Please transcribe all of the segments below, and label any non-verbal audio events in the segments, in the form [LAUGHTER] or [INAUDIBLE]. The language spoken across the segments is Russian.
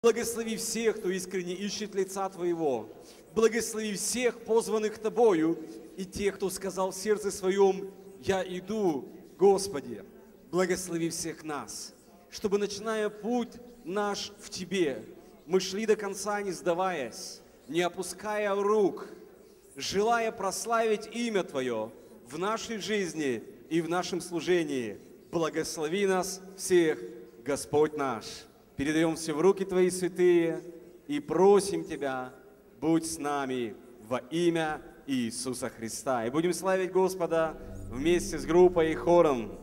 Благослови всех, кто искренне ищет лица Твоего. Благослови всех, позванных Тобою, и тех, кто сказал в сердце своем, «Я иду, Господи». Благослови всех нас, чтобы, начиная путь наш в Тебе, мы шли до конца, не сдаваясь, не опуская рук, желая прославить имя Твое в нашей жизни и в нашем служении. Благослови нас всех, Господь наш. Передаем все в руки Твои святые и просим Тебя, будь с нами во имя Иисуса Христа. И будем славить Господа вместе с группой и хором.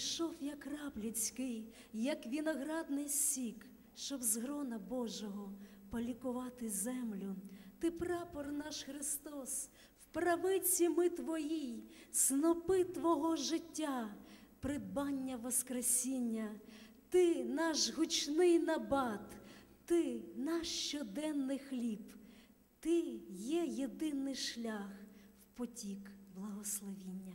прийшов як раб людський, як виноградний сік, щоб з грона Божого полікувати землю. Ти прапор наш Христос, в правиці ми Твоїй, снопи Твого життя, придбання Воскресіння, Ти наш гучний набат, Ти наш щоденний хліб, Ти є єдиний шлях в потік благословіння.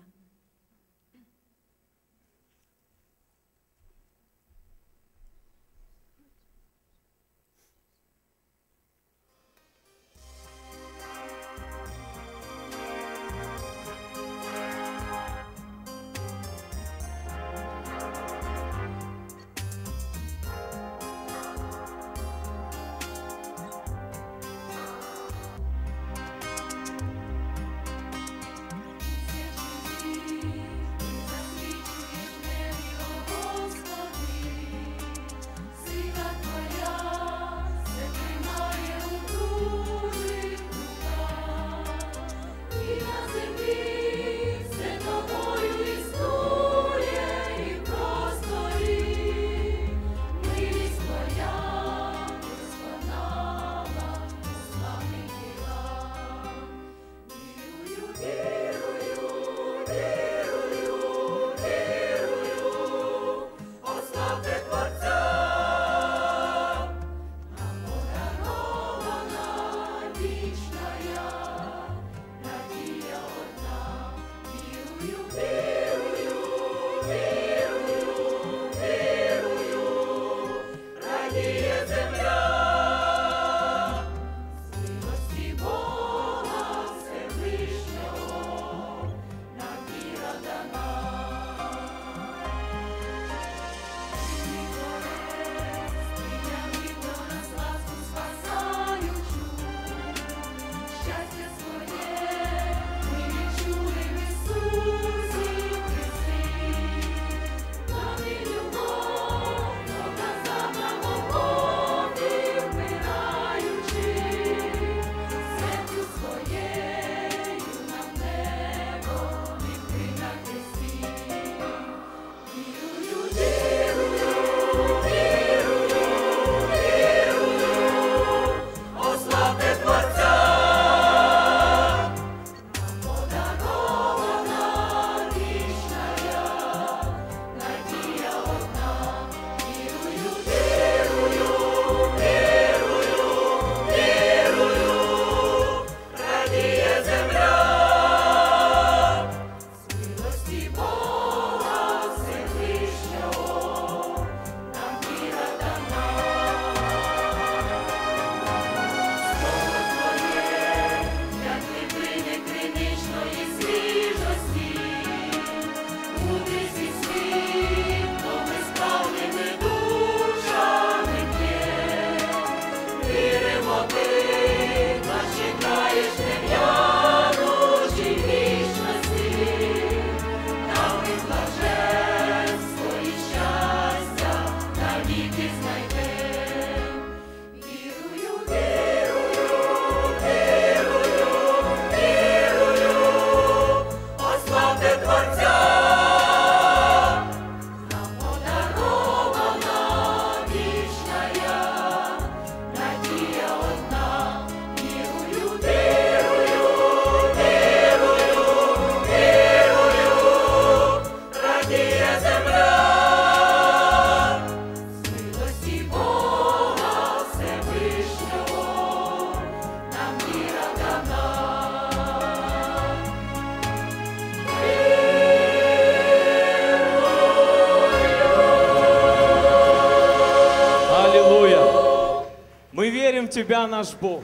Тебя, наш Бог.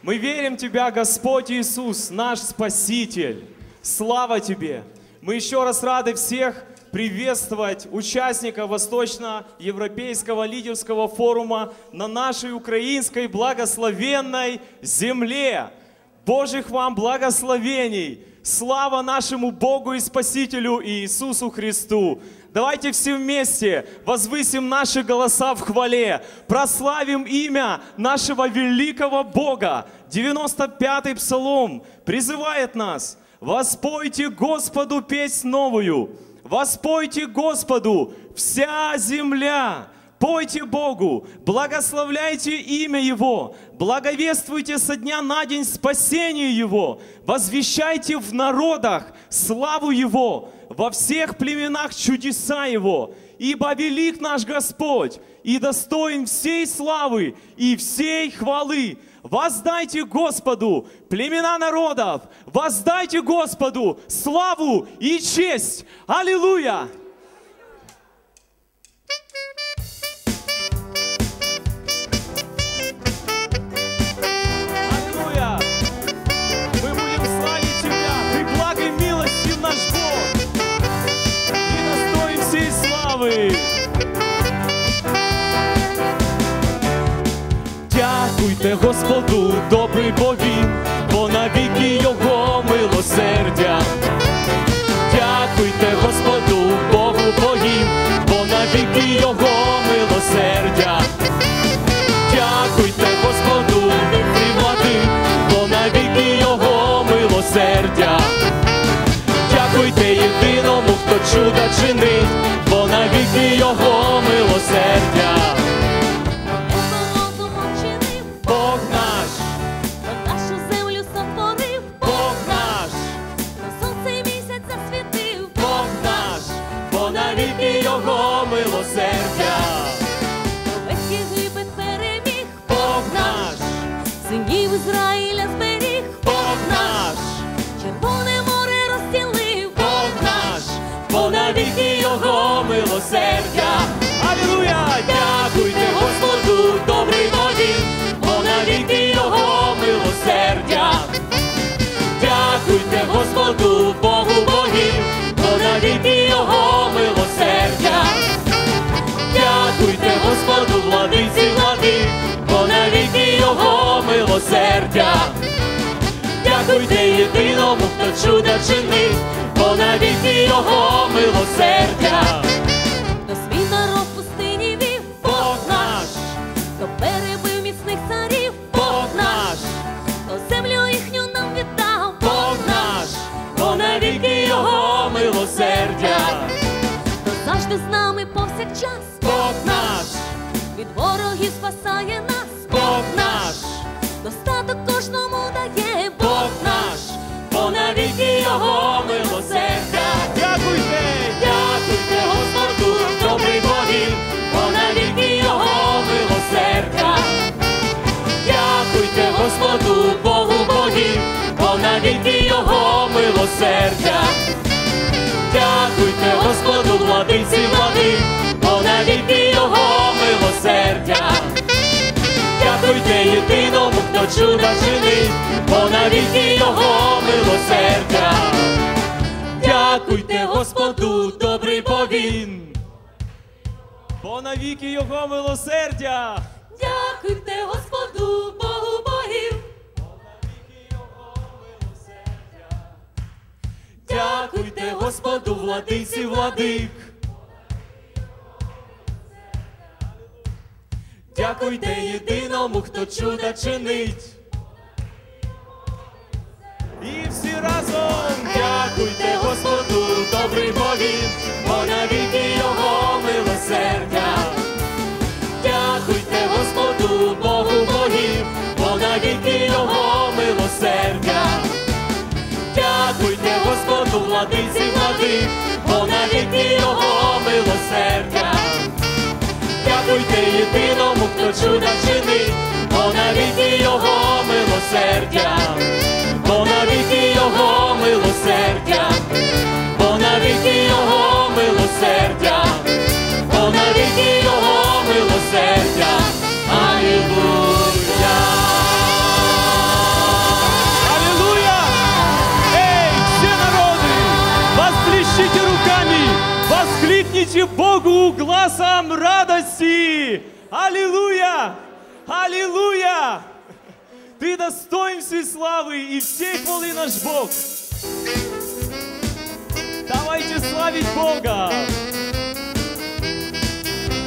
Мы верим в Тебя, Господь Иисус, наш Спаситель. Слава Тебе! Мы еще раз рады всех приветствовать участника Восточно-Европейского лидерского форума на нашей украинской благословенной земле. Божьих вам благословений! Слава нашему Богу и Спасителю Иисусу Христу. Давайте все вместе возвысим наши голоса в хвале, прославим имя нашего великого Бога. 95-й псалом призывает нас. Воспойте Господу песнь новую, воспойте Господу вся земля. Пойте Богу, благословляйте имя Его, благовествуйте со дня на день спасение Его, возвещайте в народах славу Его, во всех племенах чудеса Его, ибо велик наш Господь и достоин всей славы и всей хвалы. Воздайте Господу, племена народов, воздайте Господу славу и честь. Аллилуйя! Славы. Дякуйте Господу, добрий бо Він, бо навіки Його милосердя. Дякуйте Господу, Богу Богів, бо навіки Його милосердя. Дякуйте Господу, добрий влади, бо навіки Його милосердя. Дякуйте єдиному, хто чуда чинить, навіки Його милосердя. Милосердя. Дякуйте єдиному, хто чуда чинить, бо навіки Його милосердя. хто свій народ пустині вів, Бог наш, хто перебив міцних царів, Бог наш, хто землю їхню нам віддав, Бог наш, бо навіки Його милосердя. хто завжди з нами повсякчас, Бог наш, від ворогів спасає нас, Його милосердя. Дякуйте, дякуйте Господу, добрий бо навіки Його милосердя. Дякуйте Господу, Богу Богів, бо навіки Його милосердя. Дякуйте Господу, владиці влади, бо навіки Його милосердя. Дякуйте єдиному, хто чуда чинить, бо навіки Його милосердя. Дякуйте Господу, добрий бо Він, бо навіки Його милосердя. Дякуйте Господу, Богу богів, понавіки Його милосердя, Дякуйте Господу, владиці владик. Дякуйте єдиному, хто чуда чинить. І всі разом дякуйте Господу, добрий бо Він, бо навіки Його милосердя. Дякуйте Господу, Богу богів, бо навіки Його милосердя. Дякуйте Господу, владиці влади, бо навіки Його милосердя. Дякуйте єдиному, хто чуда чинить, бо навіки Його милосердя, бо навіки Його милосердя, бо навіки Його милосердя, бо навіки Його милосердя. Алілуя! Аллилуйя! Эй, все народы, восклищите руками, воскликните Богу глазом радости! Аллилуйя! Аллилуйя! Ты достоин всей славы и всей хвалы наш Бог. Давайте славить Бога.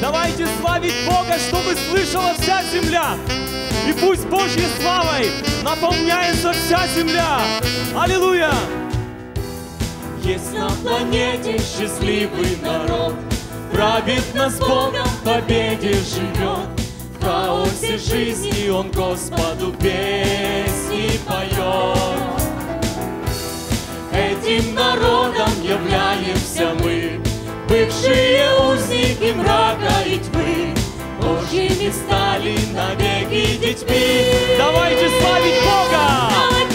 Давайте славить Бога, чтобы слышала вся земля. И пусть Божьей славой наполняется вся земля. Аллилуйя! Есть на планете счастливый народ, Праведно с Богом в победе живет. В хаосе жизни он Господу песни поет. Этим народом являемся мы, Бывшие узники мрака и тьмы, Божьими стали навеки детьми. Давайте славить Бога!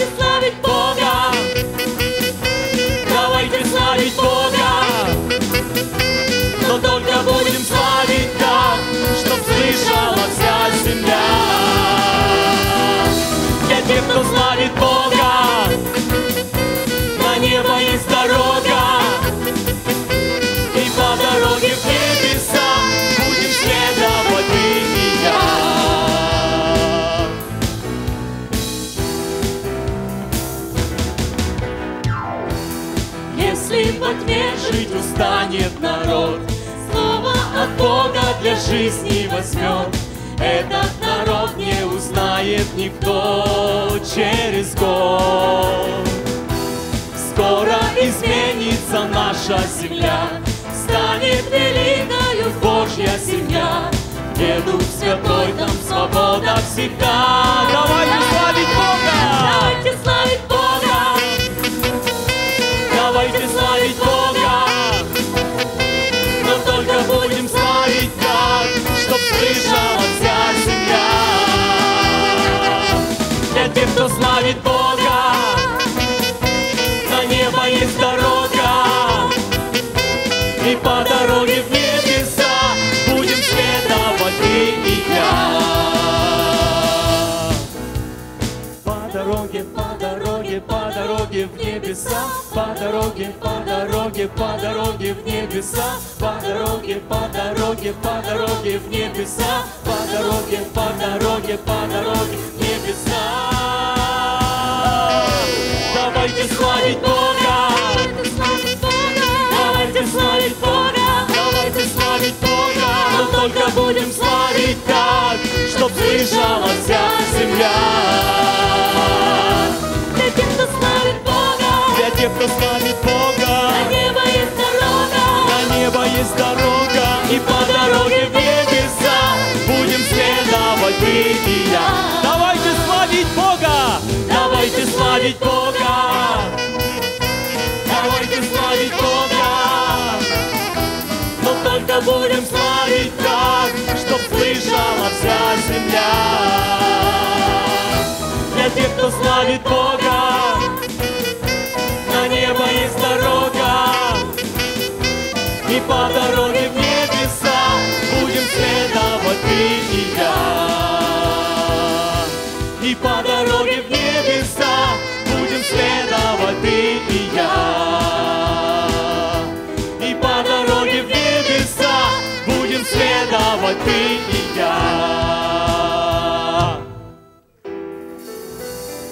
Так, чтоб слышала вся земля. Для тех, кто славит Бога, на небо есть дорога. И по дороге в небеса будем следовать ты и я. Если жить устанет народ, от Бога для жизни возьмет. Этот народ не узнает никто через год. Скоро изменится наша земля, Станет великою Божья семья, Где Дух Святой, там свобода всегда. Давайте славить Бога! Давайте славить Бога! Дороге, по дороге, по дороге в небеса, по дороге, по дороге, по дороге в небеса, по дороге, по дороге, по дороге в небеса. Давайте славить Бога! Давайте славить Бога! Давайте славить Бога! Но только будем славить так, чтоб слышала вся земля. Для тех, кто славит Кто славит Бога, На небо есть дорога! на небо есть дорога, и по дороге в небеса будем следовать ты и я. Давайте славить Бога! Давайте славить Бога! Давайте славить Бога! Но только будем славить так, чтоб слышала вся земля. Для тех, кто славит Бога,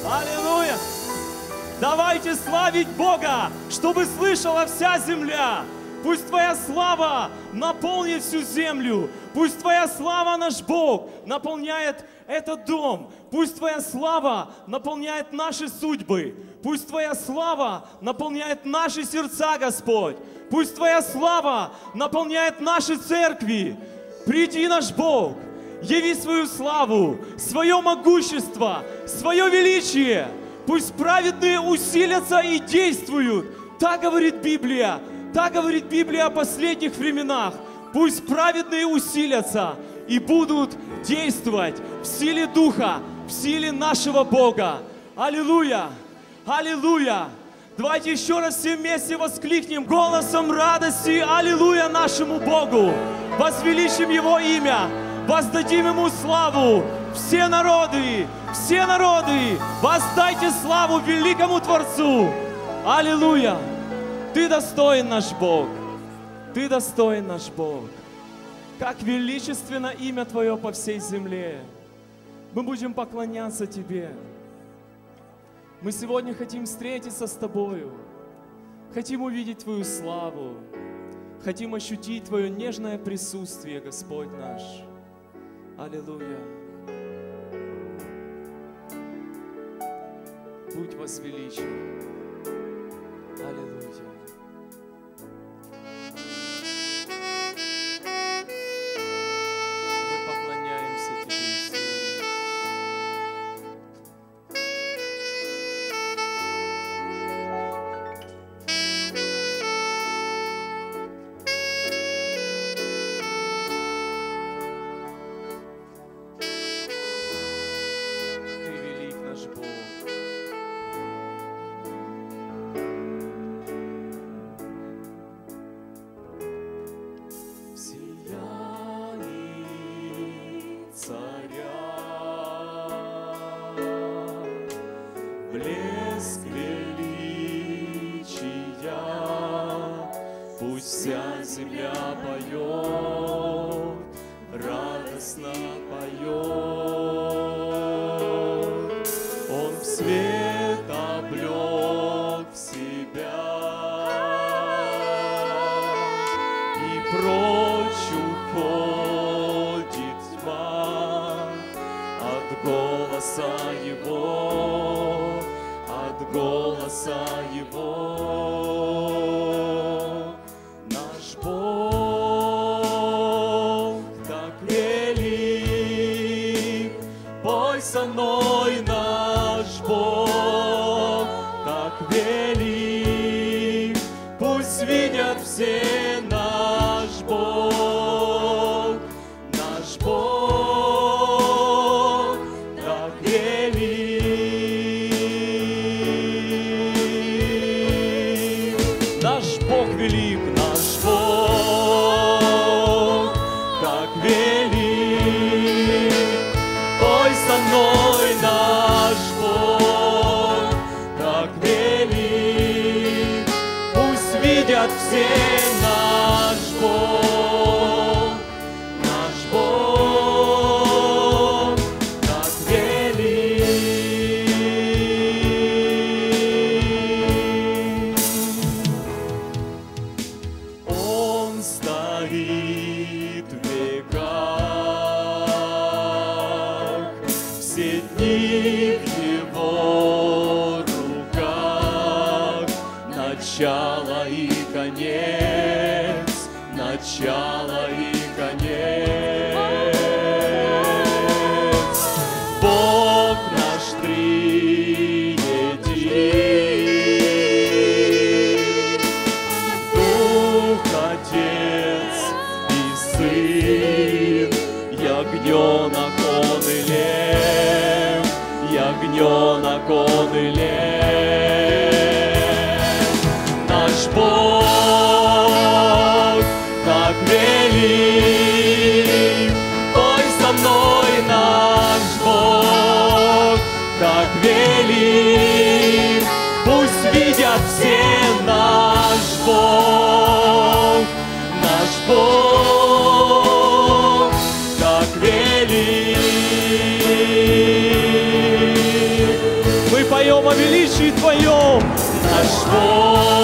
Аллилуйя! Давайте славить Бога, чтобы слышала вся земля. Пусть Твоя слава наполнит всю землю. Пусть Твоя слава, наш Бог, наполняет этот дом. Пусть Твоя слава наполняет наши судьбы. Пусть Твоя слава наполняет наши сердца, Господь. Пусть Твоя слава наполняет наши церкви. Приди, наш Бог, яви свою славу, свое могущество, свое величие. Пусть праведные усилятся и действуют. Так говорит Библия. Так говорит Библия о последних временах. Пусть праведные усилятся и будут действовать в силе Духа, в силе нашего Бога. Аллилуйя! Аллилуйя! Давайте еще раз все вместе воскликнем голосом радости «Аллилуйя» нашему Богу. Возвеличим Его имя, воздадим Ему славу. Все народы, все народы, воздайте славу великому Творцу. Аллилуйя! Ты достоин наш Бог, Ты достоин наш Бог. Как величественно имя Твое по всей земле. Мы будем поклоняться Тебе. Мы сегодня хотим встретиться с Тобою, хотим увидеть Твою славу, хотим ощутить Твое нежное присутствие, Господь наш. Аллилуйя. Будь возвеличен. законы лет. Наш Бог louvor.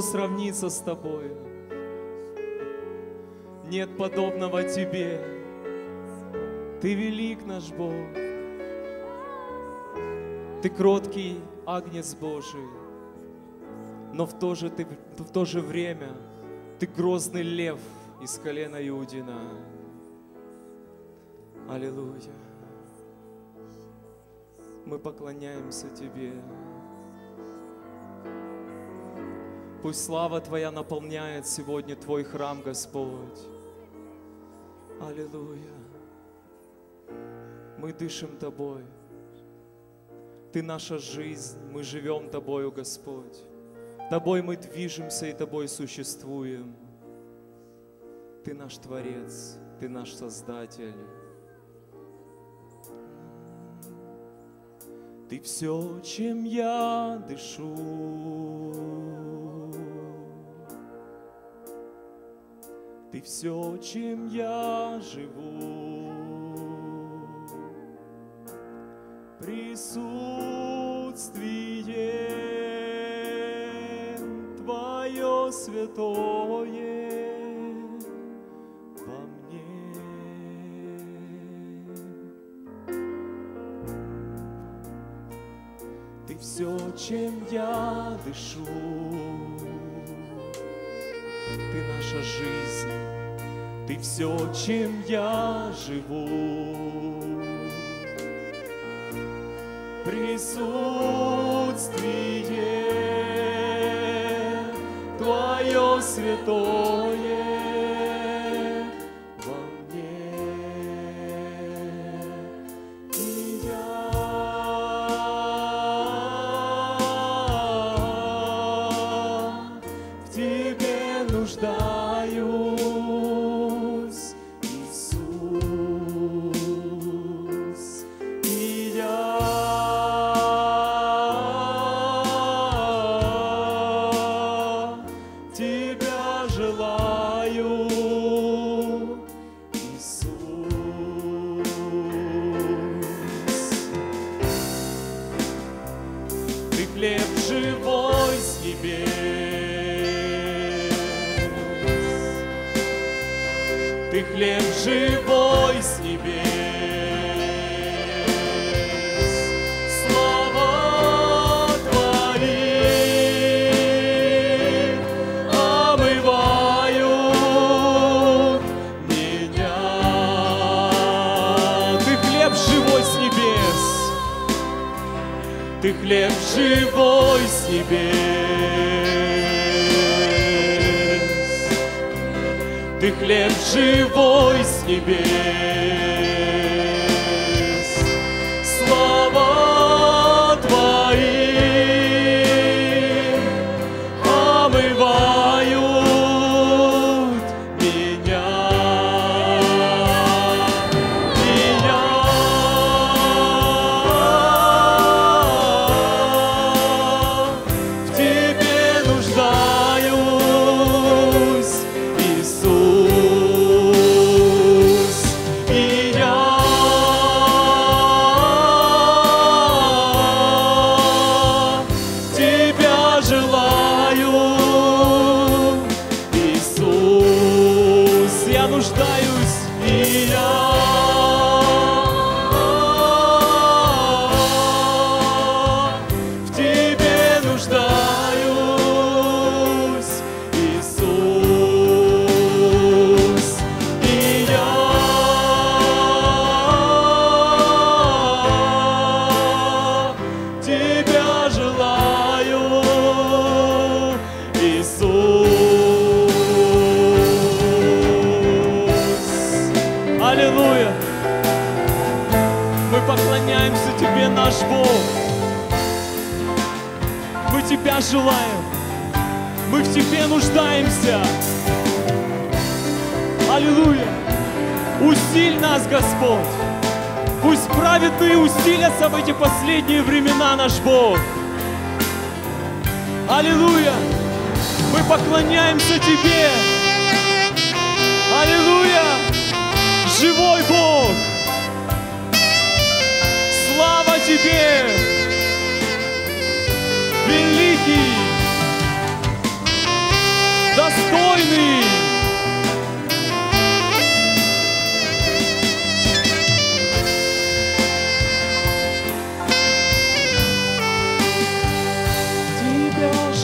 Кто сравнится с тобой? Нет подобного тебе. Ты велик наш Бог. Ты кроткий агнец Божий, но в то же, ты, в то же время ты грозный лев из колена Иудина. Аллилуйя. Мы поклоняемся Тебе. Пусть слава Твоя наполняет сегодня Твой храм, Господь. Аллилуйя. Мы дышим Тобой. Ты наша жизнь, мы живем Тобою, Господь. Тобой мы движемся и Тобой существуем. Ты наш Творец, Ты наш Создатель. Ты все, чем я дышу. Ты все, чем я живу. Присутствие Твое святое во мне. Ты все, чем я дышу. Наша жизнь, ты все, чем я живу. Присутствие Твое святое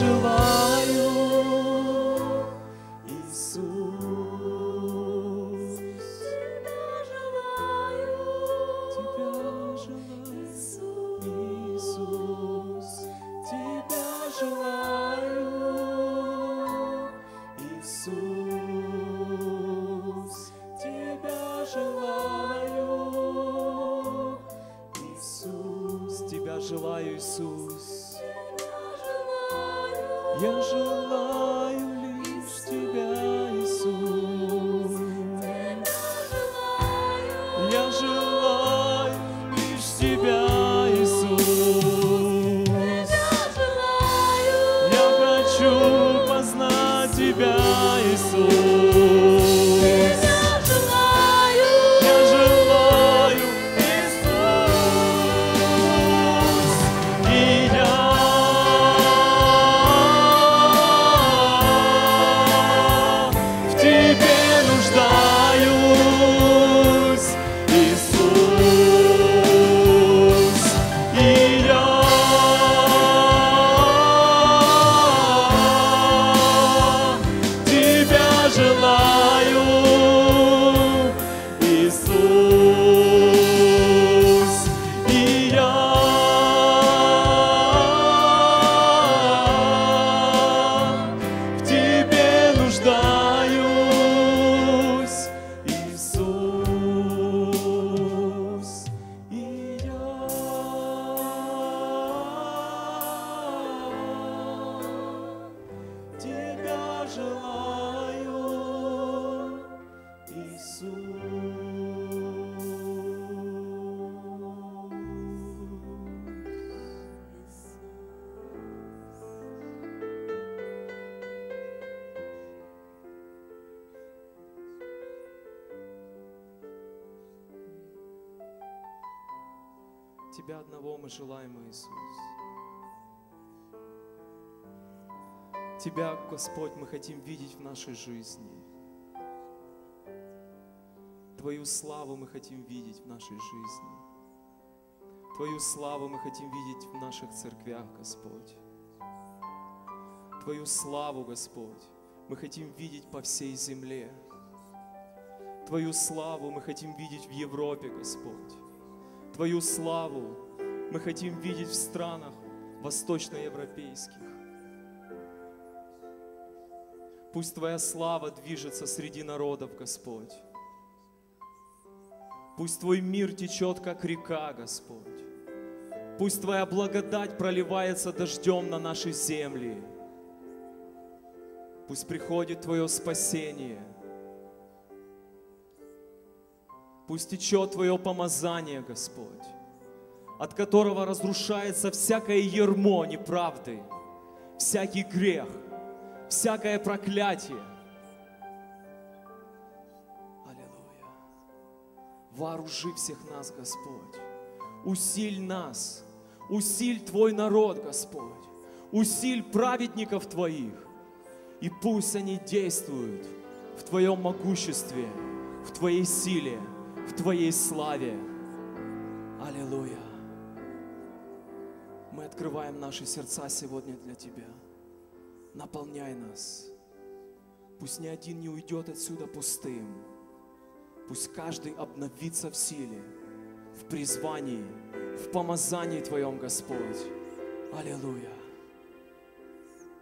of all. Тебя, Господь, мы хотим видеть в нашей жизни. Твою славу мы хотим видеть в нашей жизни. Твою славу мы хотим видеть в наших церквях, Господь. Твою славу, Господь, мы хотим видеть по всей земле. Твою славу мы хотим видеть в Европе, Господь. Твою славу мы хотим видеть в странах восточноевропейских. Пусть Твоя слава движется среди народов, Господь. Пусть Твой мир течет, как река, Господь. Пусть Твоя благодать проливается дождем на наши земли. Пусть приходит Твое спасение. Пусть течет Твое помазание, Господь, от которого разрушается всякое ермо неправды, всякий грех, всякое проклятие. Аллилуйя. Вооружи всех нас, Господь. Усиль нас. Усиль Твой народ, Господь. Усиль праведников Твоих. И пусть они действуют в Твоем могуществе, в Твоей силе, в Твоей славе. Аллилуйя. Мы открываем наши сердца сегодня для Тебя. Наполняй нас. Пусть ни один не уйдет отсюда пустым. Пусть каждый обновится в силе, в призвании, в помазании Твоем, Господь. Аллилуйя.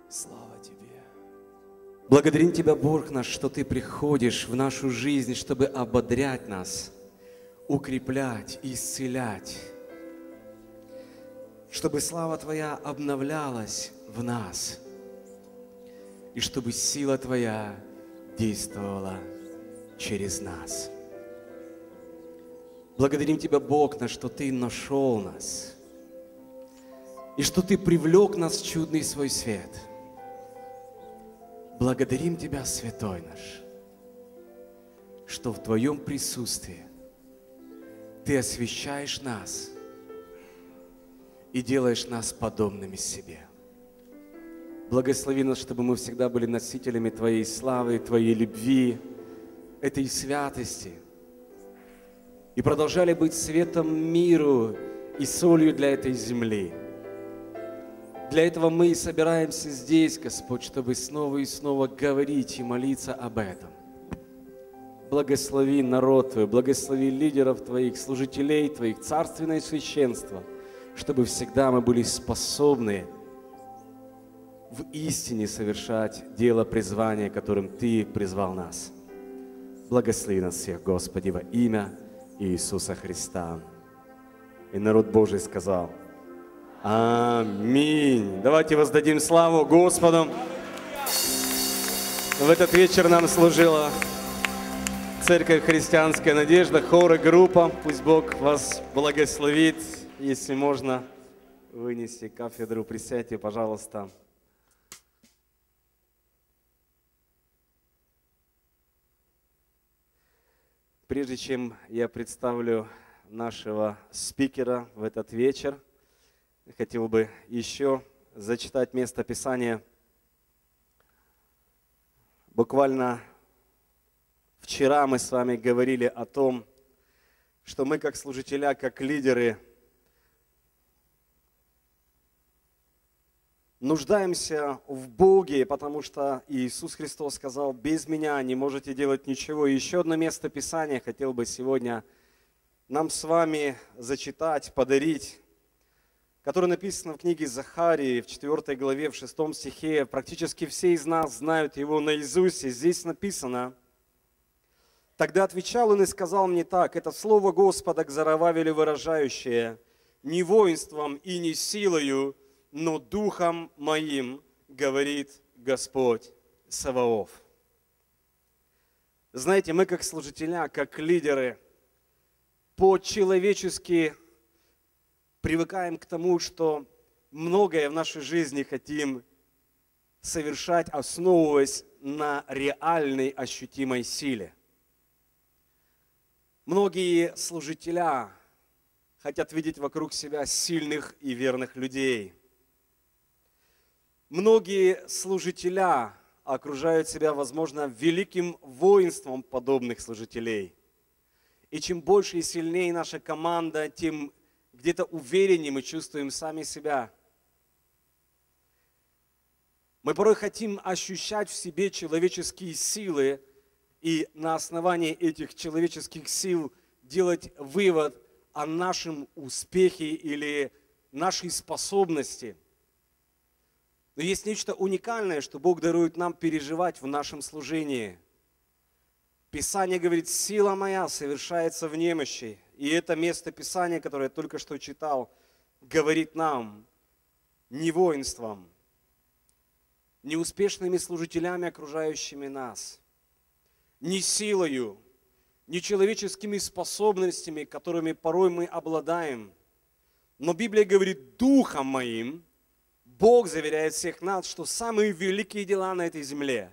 Слава Тебе. Благодарим Тебя, Бог наш, что Ты приходишь в нашу жизнь, чтобы ободрять нас, укреплять, исцелять, чтобы слава Твоя обновлялась в нас, и чтобы сила Твоя действовала через нас. Благодарим Тебя, Бог наш, что Ты нашел нас, и что Ты привлек нас в чудный свой свет – Благодарим Тебя, Святой наш, что в Твоем присутствии Ты освещаешь нас и делаешь нас подобными себе. Благослови нас, чтобы мы всегда были носителями Твоей славы, Твоей любви, этой святости и продолжали быть светом миру и солью для этой земли – для этого мы и собираемся здесь, Господь, чтобы снова и снова говорить и молиться об этом. Благослови народ Твой, благослови лидеров Твоих, служителей Твоих, царственное священство, чтобы всегда мы были способны в истине совершать дело призвания, которым Ты призвал нас. Благослови нас всех, Господи, во имя Иисуса Христа. И народ Божий сказал – Аминь. Давайте воздадим славу Господу. В этот вечер нам служила Церковь Христианская Надежда, хор и группа. Пусть Бог вас благословит. Если можно вынести кафедру, присядьте, пожалуйста. Прежде чем я представлю нашего спикера в этот вечер – хотел бы еще зачитать место Писания. Буквально вчера мы с вами говорили о том, что мы как служителя, как лидеры нуждаемся в Боге, потому что Иисус Христос сказал, без меня не можете делать ничего. И еще одно место Писания хотел бы сегодня нам с вами зачитать, подарить которое написано в книге Захарии в 4 главе, в 6 стихе. Практически все из нас знают его наизусть, и здесь написано, «Тогда отвечал он и сказал мне так, это слово Господа к Зарававелю выражающее, не воинством и не силою, но духом моим, говорит Господь Саваоф». Знаете, мы как служителя, как лидеры, по-человечески привыкаем к тому, что многое в нашей жизни хотим совершать, основываясь на реальной ощутимой силе. Многие служителя хотят видеть вокруг себя сильных и верных людей. Многие служителя окружают себя, возможно, великим воинством подобных служителей. И чем больше и сильнее наша команда, тем где-то увереннее мы чувствуем сами себя. Мы порой хотим ощущать в себе человеческие силы и на основании этих человеческих сил делать вывод о нашем успехе или нашей способности. Но есть нечто уникальное, что Бог дарует нам переживать в нашем служении. Писание говорит, сила моя совершается в немощи. И это место Писания, которое я только что читал, говорит нам, не воинством, не успешными служителями, окружающими нас, не силою, не человеческими способностями, которыми порой мы обладаем. Но Библия говорит, духом моим, Бог заверяет всех нас, что самые великие дела на этой земле,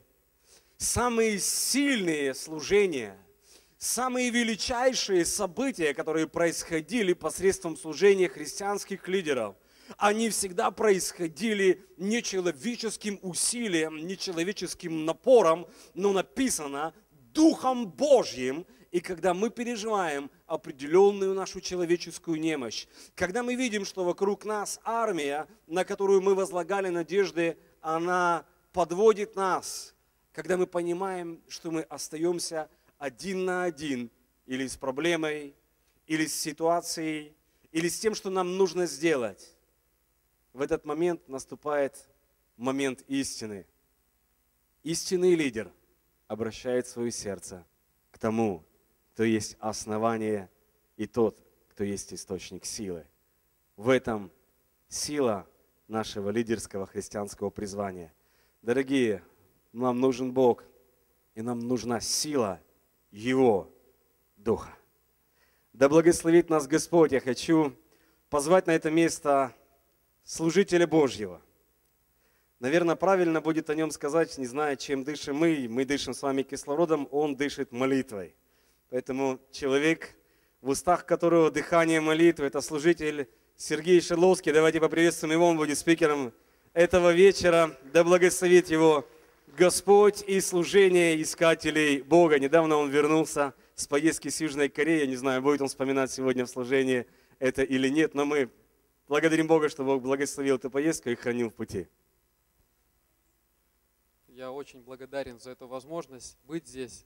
самые сильные служения, самые величайшие события, которые происходили посредством служения христианских лидеров, они всегда происходили нечеловеческим усилием, нечеловеческим напором, но написано Духом Божьим, и когда мы переживаем определенную нашу человеческую немощь, когда мы видим, что вокруг нас армия, на которую мы возлагали надежды, она подводит нас, когда мы понимаем, что мы остаемся один на один или с проблемой, или с ситуацией, или с тем, что нам нужно сделать, в этот момент наступает момент истины. Истинный лидер обращает свое сердце к тому, кто есть основание и тот, кто есть источник силы. В этом сила нашего лидерского христианского призвания. Дорогие, нам нужен Бог, и нам нужна сила Его Духа. Да благословит нас Господь. Я хочу позвать на это место служителя Божьего. Наверное, правильно будет о нем сказать, не знаю, чем дышим мы. Мы дышим с вами кислородом, он дышит молитвой. Поэтому человек, в устах которого дыхание молитвы, это служитель Сергей Шерловский. Давайте поприветствуем его, он будет спикером этого вечера. Да благословит его Господь и служение искателей Бога. Недавно он вернулся с поездки с Южной Кореи. Я не знаю, будет он вспоминать сегодня в служении это или нет, но мы Благодарим Бога, что Бог благословил эту поездку и хранил в пути. Я очень благодарен за эту возможность быть здесь,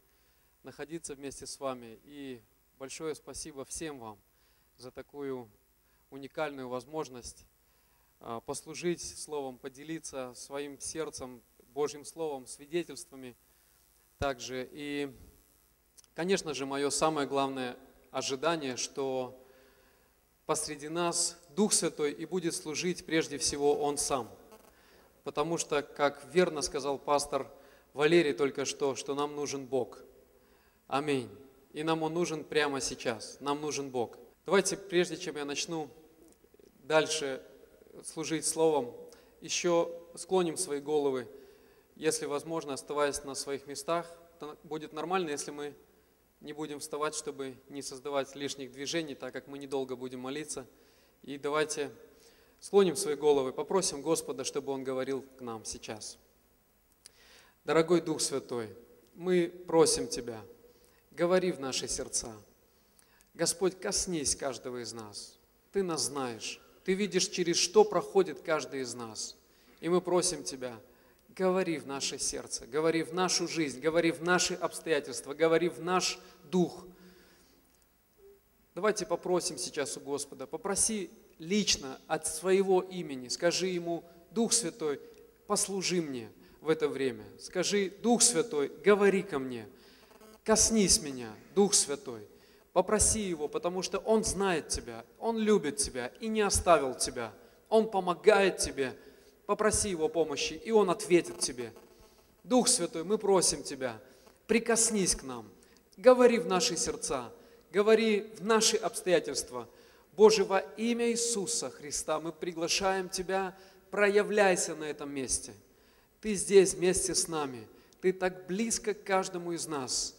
находиться вместе с вами. И большое спасибо всем вам за такую уникальную возможность а, послужить Словом, поделиться своим сердцем, Божьим Словом, свидетельствами также. И, конечно же, мое самое главное ожидание, что посреди нас Дух Святой и будет служить прежде всего Он сам. Потому что, как верно сказал пастор Валерий только что, что нам нужен Бог. Аминь. И нам Он нужен прямо сейчас. Нам нужен Бог. Давайте, прежде чем я начну дальше служить Словом, еще склоним свои головы, если возможно, оставаясь на своих местах. Будет нормально, если мы не будем вставать, чтобы не создавать лишних движений, так как мы недолго будем молиться. И давайте склоним свои головы, попросим Господа, чтобы Он говорил к нам сейчас. Дорогой Дух Святой, мы просим Тебя, говори в наши сердца. Господь, коснись каждого из нас. Ты нас знаешь. Ты видишь, через что проходит каждый из нас. И мы просим Тебя – говори в наше сердце, говори в нашу жизнь, говори в наши обстоятельства, говори в наш дух. Давайте попросим сейчас у Господа, попроси лично от своего имени, скажи Ему, Дух Святой, послужи мне в это время. Скажи, Дух Святой, говори ко мне, коснись меня, Дух Святой. Попроси Его, потому что Он знает тебя, Он любит тебя и не оставил тебя. Он помогает тебе – попроси Его помощи, и Он ответит тебе. Дух Святой, мы просим Тебя, прикоснись к нам, говори в наши сердца, говори в наши обстоятельства. Боже, во имя Иисуса Христа мы приглашаем Тебя, проявляйся на этом месте. Ты здесь вместе с нами, Ты так близко к каждому из нас.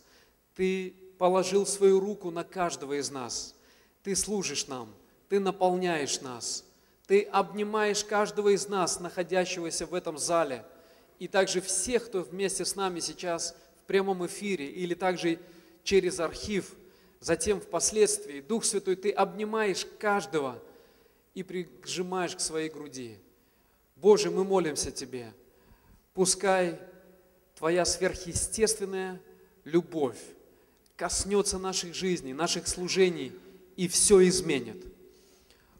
Ты положил свою руку на каждого из нас. Ты служишь нам, Ты наполняешь нас – ты обнимаешь каждого из нас, находящегося в этом зале, и также всех, кто вместе с нами сейчас в прямом эфире или также через архив, затем впоследствии. Дух Святой, Ты обнимаешь каждого и прижимаешь к своей груди. Боже, мы молимся Тебе, пускай Твоя сверхъестественная любовь коснется наших жизней, наших служений и все изменит.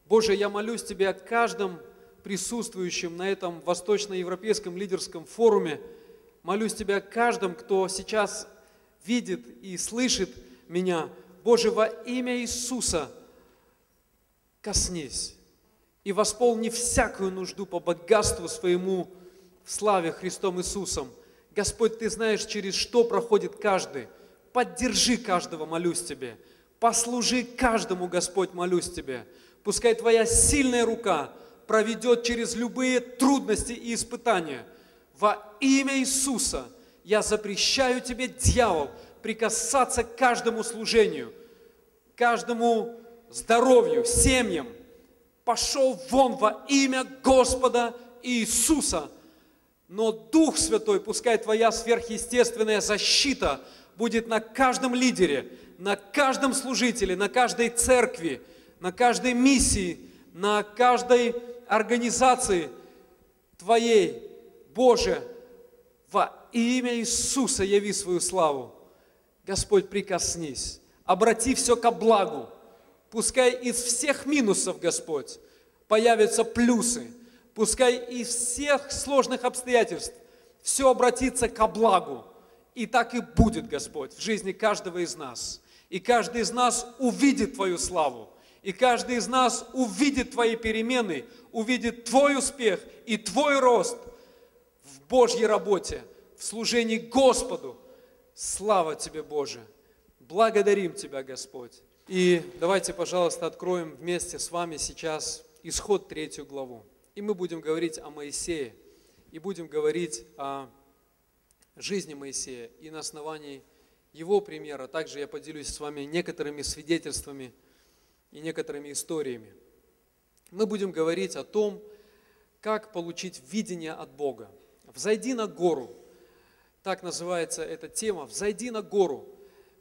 Боже, я молюсь Тебе о каждом присутствующем на этом восточноевропейском лидерском форуме. Молюсь Тебя о каждом, кто сейчас видит и слышит меня. Боже, во имя Иисуса коснись и восполни всякую нужду по богатству своему в славе Христом Иисусом. Господь, Ты знаешь, через что проходит каждый. Поддержи каждого, молюсь Тебе. Послужи каждому, Господь, молюсь Тебе. Пускай Твоя сильная рука проведет через любые трудности и испытания. Во имя Иисуса я запрещаю Тебе, дьявол, прикасаться к каждому служению, каждому здоровью, семьям. Пошел вон во имя Господа Иисуса. Но Дух Святой, пускай Твоя сверхъестественная защита будет на каждом лидере, на каждом служителе, на каждой церкви, на каждой миссии, на каждой организации Твоей. Боже, во имя Иисуса яви свою славу. Господь, прикоснись, обрати все ко благу. Пускай из всех минусов, Господь, появятся плюсы. Пускай из всех сложных обстоятельств все обратится ко благу. И так и будет, Господь, в жизни каждого из нас. И каждый из нас увидит Твою славу. И каждый из нас увидит Твои перемены, увидит Твой успех и Твой рост в Божьей работе, в служении Господу. Слава Тебе, Боже! Благодарим Тебя, Господь. И давайте, пожалуйста, откроем вместе с вами сейчас исход третью главу. И мы будем говорить о Моисее. И будем говорить о жизни Моисея. И на основании его примера также я поделюсь с вами некоторыми свидетельствами и некоторыми историями. Мы будем говорить о том, как получить видение от Бога. «Взойди на гору» – так называется эта тема. «Взойди на гору»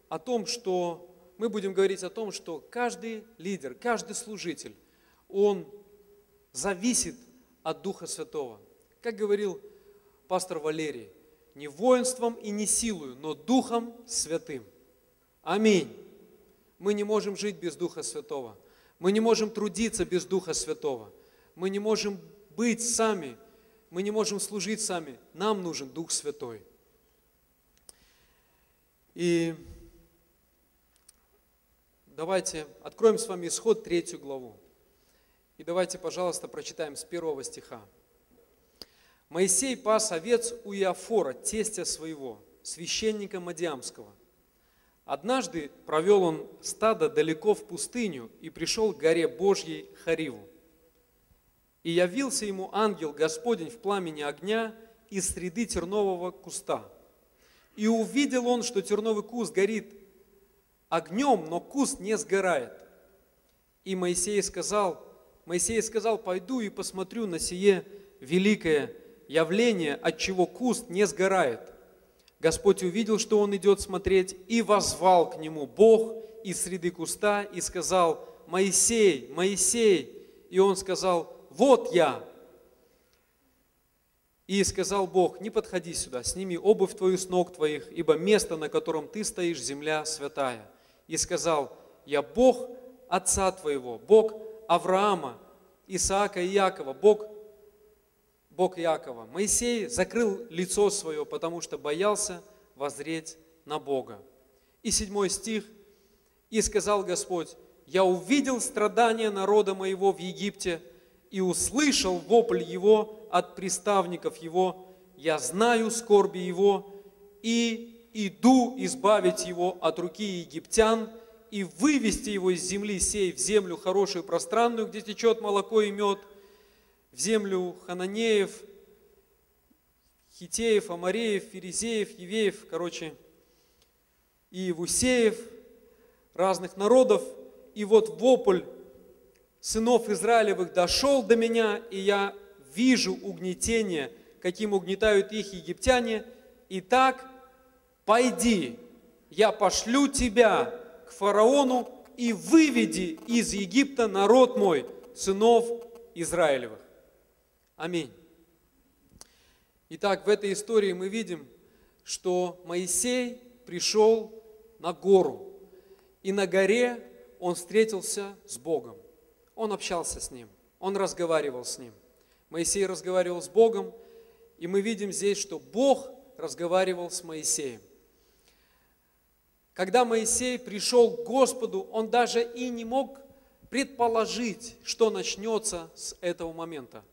о том, что мы будем говорить о том, что каждый лидер, каждый служитель, он зависит от Духа Святого. Как говорил пастор Валерий, не воинством и не силою, но Духом Святым. Аминь. Мы не можем жить без Духа Святого. Мы не можем трудиться без Духа Святого. Мы не можем быть сами. Мы не можем служить сами. Нам нужен Дух Святой. И давайте откроем с вами исход третью главу. И давайте, пожалуйста, прочитаем с первого стиха. Моисей пас овец у Иофора, тестя своего, священника Мадиамского. Однажды провел он стадо далеко в пустыню и пришел к горе Божьей Хариву. И явился ему ангел Господень в пламени огня из среды тернового куста. И увидел он, что терновый куст горит огнем, но куст не сгорает. И Моисей сказал, Моисей сказал, пойду и посмотрю на сие великое явление, от чего куст не сгорает. Господь увидел, что он идет смотреть, и возвал к нему Бог из среды куста и сказал, Моисей, Моисей. И он сказал, вот я. И сказал Бог, не подходи сюда, сними обувь твою с ног твоих, ибо место, на котором ты стоишь, земля святая. И сказал, я Бог отца твоего, Бог Авраама, Исаака и Якова, Бог Бог Якова. Моисей закрыл лицо свое, потому что боялся возреть на Бога. И седьмой стих. «И сказал Господь, я увидел страдания народа моего в Египте и услышал вопль его от приставников его. Я знаю скорби его и иду избавить его от руки египтян и вывести его из земли сей в землю хорошую пространную, где течет молоко и мед – в землю Хананеев, Хитеев, Амареев, Ферезеев, Евеев, короче, и Евусеев, разных народов. И вот вопль сынов Израилевых дошел до меня, и я вижу угнетение, каким угнетают их египтяне. Итак, пойди, я пошлю тебя к фараону и выведи из Египта народ мой, сынов Израилевых. Аминь. Итак, в этой истории мы видим, что Моисей пришел на гору. И на горе он встретился с Богом. Он общался с Ним, он разговаривал с Ним. Моисей разговаривал с Богом, и мы видим здесь, что Бог разговаривал с Моисеем. Когда Моисей пришел к Господу, он даже и не мог предположить, что начнется с этого момента.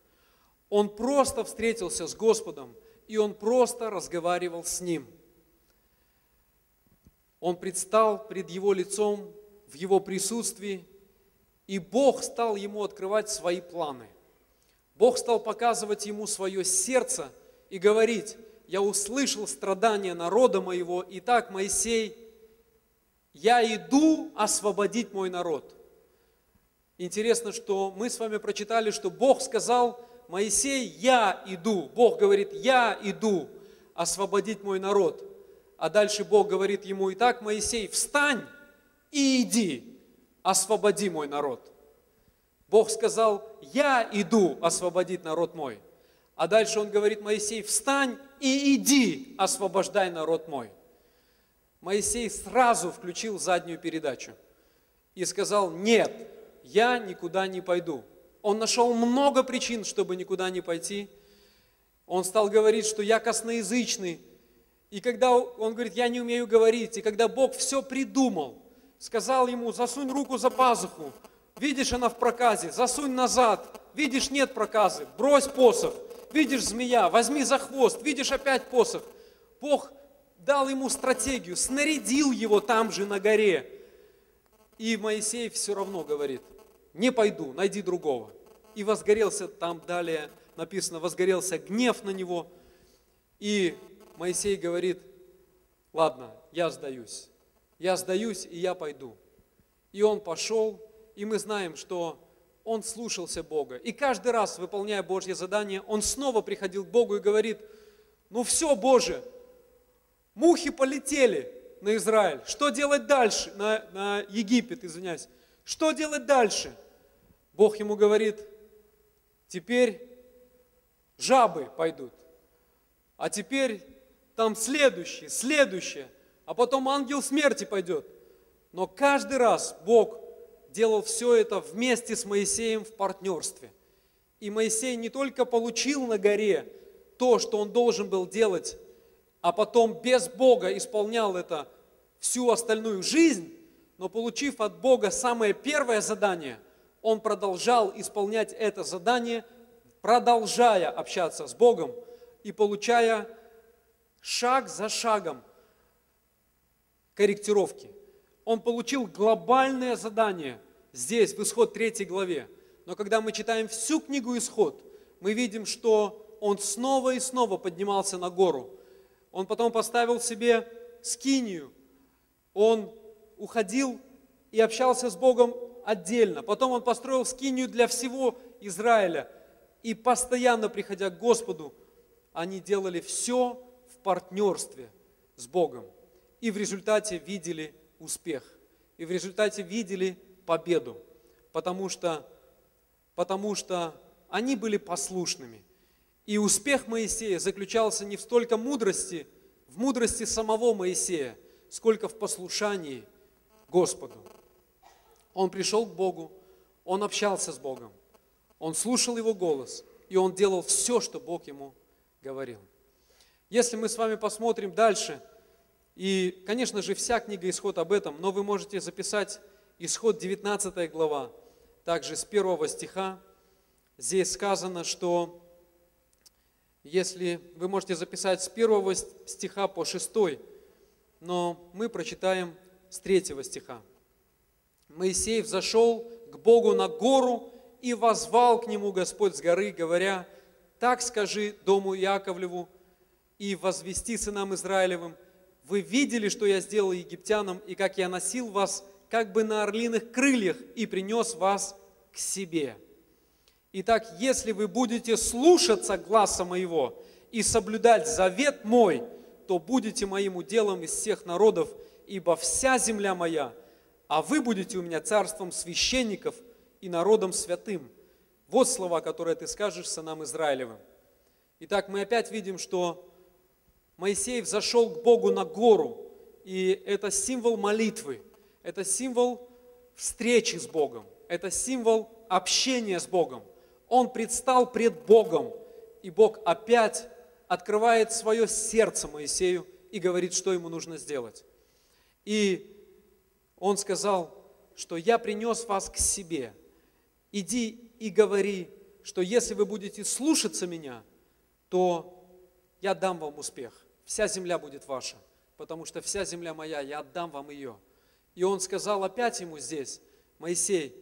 Он просто встретился с Господом, и он просто разговаривал с Ним. Он предстал пред Его лицом в Его присутствии, и Бог стал ему открывать свои планы. Бог стал показывать ему свое сердце и говорить, я услышал страдания народа моего, и так, Моисей, я иду освободить мой народ. Интересно, что мы с вами прочитали, что Бог сказал, Моисей, я иду. Бог говорит, я иду освободить мой народ. А дальше Бог говорит ему, итак, Моисей, встань и иди, освободи мой народ. Бог сказал, я иду освободить народ мой. А дальше он говорит, Моисей, встань и иди, освобождай народ мой. Моисей сразу включил заднюю передачу и сказал, нет, я никуда не пойду. Он нашел много причин, чтобы никуда не пойти. Он стал говорить, что я косноязычный. И когда он говорит, я не умею говорить, и когда Бог все придумал, сказал ему, засунь руку за пазуху, видишь, она в проказе, засунь назад, видишь, нет проказы, брось посох, видишь змея, возьми за хвост, видишь опять посох. Бог дал ему стратегию, снарядил его там же на горе. И Моисей все равно говорит, не пойду, найди другого. И возгорелся, там далее написано, возгорелся гнев на него. И Моисей говорит, ладно, я сдаюсь. Я сдаюсь, и я пойду. И он пошел, и мы знаем, что он слушался Бога. И каждый раз, выполняя Божье задание, он снова приходил к Богу и говорит, ну все, Боже, мухи полетели на Израиль. Что делать дальше? На, на Египет, извиняюсь. Что делать дальше? Бог ему говорит, теперь жабы пойдут. А теперь там следующее, следующее. А потом ангел смерти пойдет. Но каждый раз Бог делал все это вместе с Моисеем в партнерстве. И Моисей не только получил на горе то, что он должен был делать, а потом без Бога исполнял это всю остальную жизнь, но получив от Бога самое первое задание, он продолжал исполнять это задание, продолжая общаться с Богом и получая шаг за шагом корректировки – он получил глобальное задание здесь, в Исход 3 главе. Но когда мы читаем всю книгу Исход, мы видим, что он снова и снова поднимался на гору. Он потом поставил себе скинию. Он уходил и общался с Богом отдельно. Потом он построил скинию для всего Израиля. И постоянно приходя к Господу, они делали все в партнерстве с Богом. И в результате видели успех. И в результате видели победу, потому что, потому что они были послушными. И успех Моисея заключался не в столько мудрости, в мудрости самого Моисея, сколько в послушании Господу. Он пришел к Богу, он общался с Богом, он слушал Его голос, и он делал все, что Бог ему говорил. Если мы с вами посмотрим дальше – и, конечно же, вся книга Исход об этом, но вы можете записать Исход 19 глава, также с первого стиха. Здесь сказано, что если вы можете записать с первого стиха по шестой, но мы прочитаем с третьего стиха. Моисей взошел к Богу на гору и возвал к нему Господь с горы, говоря, «Так скажи дому Яковлеву и возвести сынам Израилевым, вы видели, что я сделал египтянам, и как я носил вас как бы на орлиных крыльях и принес вас к себе. Итак, если вы будете слушаться гласа моего и соблюдать завет мой, то будете моим уделом из всех народов, ибо вся земля моя, а вы будете у меня царством священников и народом святым. Вот слова, которые ты скажешь сынам Израилевым. Итак, мы опять видим, что Моисей взошел к Богу на гору, и это символ молитвы, это символ встречи с Богом. Это символ общения с Богом. Он предстал пред Богом, и Бог опять открывает свое сердце Моисею и говорит, что ему нужно сделать. И он сказал, что я принес вас к себе. Иди и говори, что если вы будете слушаться меня, то я дам вам успех. Вся земля будет ваша, потому что вся земля моя, я отдам вам ее. И он сказал опять ему здесь, Моисей,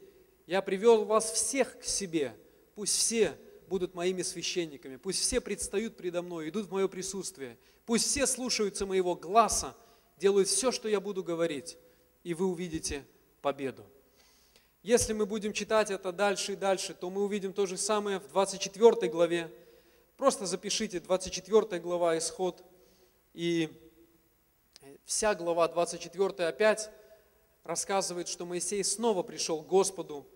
я привел вас всех к себе, пусть все будут моими священниками, пусть все предстают предо мной, идут в мое присутствие, пусть все слушаются моего глаза, делают все, что я буду говорить, и вы увидите победу. Если мы будем читать это дальше и дальше, то мы увидим то же самое в 24 главе. Просто запишите 24 глава Исход, и вся глава 24 опять рассказывает, что Моисей снова пришел к Господу,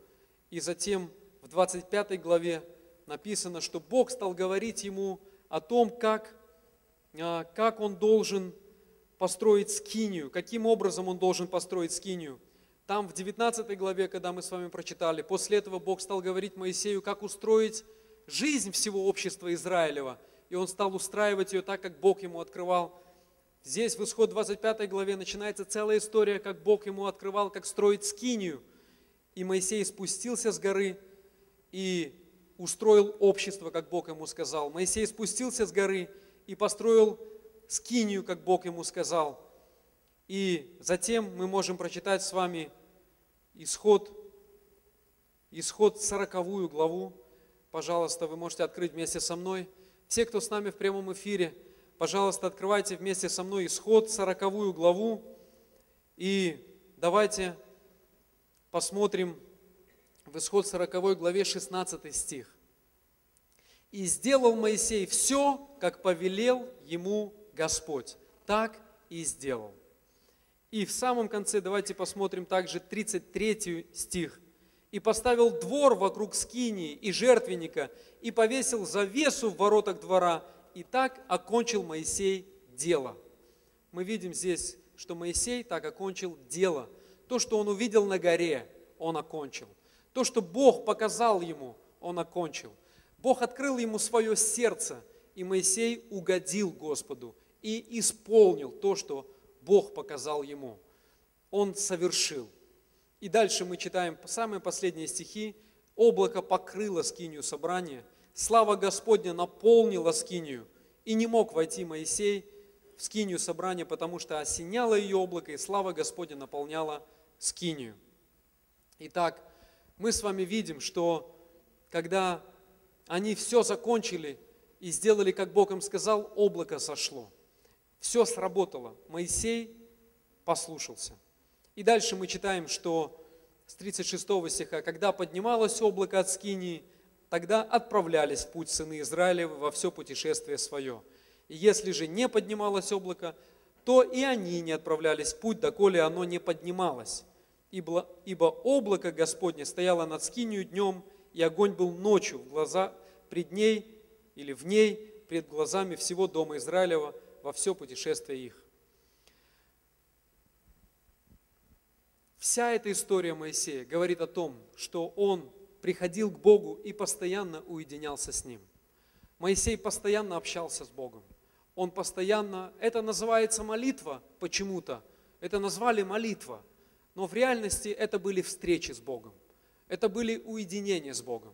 и затем в 25 главе написано, что Бог стал говорить ему о том, как, а, как он должен построить скинию, каким образом он должен построить скинию. Там в 19 главе, когда мы с вами прочитали, после этого Бог стал говорить Моисею, как устроить жизнь всего общества Израилева. И он стал устраивать ее так, как Бог ему открывал. Здесь в исход 25 главе начинается целая история, как Бог ему открывал, как строить скинию. И Моисей спустился с горы и устроил общество, как Бог ему сказал. Моисей спустился с горы и построил скинию, как Бог ему сказал. И затем мы можем прочитать с вами исход, исход 40 главу. Пожалуйста, вы можете открыть вместе со мной. Все, кто с нами в прямом эфире, пожалуйста, открывайте вместе со мной исход 40 главу. И давайте посмотрим в исход 40 главе 16 стих. «И сделал Моисей все, как повелел ему Господь. Так и сделал». И в самом конце давайте посмотрим также 33 стих. «И поставил двор вокруг скинии и жертвенника, и повесил завесу в воротах двора, и так окончил Моисей дело». Мы видим здесь, что Моисей так окончил дело. То, что он увидел на горе, он окончил. То, что Бог показал ему, он окончил. Бог открыл ему свое сердце, и Моисей угодил Господу и исполнил то, что Бог показал ему. Он совершил. И дальше мы читаем самые последние стихи. «Облако покрыло скинию собрания, слава Господня наполнила скинию, и не мог войти Моисей в скинию собрания, потому что осеняло ее облако, и слава Господня наполняла скинию». Итак, мы с вами видим, что когда они все закончили и сделали, как Бог им сказал, облако сошло. Все сработало. Моисей послушался. И дальше мы читаем, что с 36 стиха, когда поднималось облако от Скинии, тогда отправлялись в путь сыны Израилевы во все путешествие свое. И если же не поднималось облако, то и они не отправлялись в путь, доколе оно не поднималось ибо, ибо облако Господне стояло над скинию днем, и огонь был ночью в глаза пред ней или в ней, пред глазами всего дома Израилева во все путешествие их. Вся эта история Моисея говорит о том, что он приходил к Богу и постоянно уединялся с Ним. Моисей постоянно общался с Богом. Он постоянно, это называется молитва почему-то, это назвали молитва – но в реальности это были встречи с Богом. Это были уединения с Богом.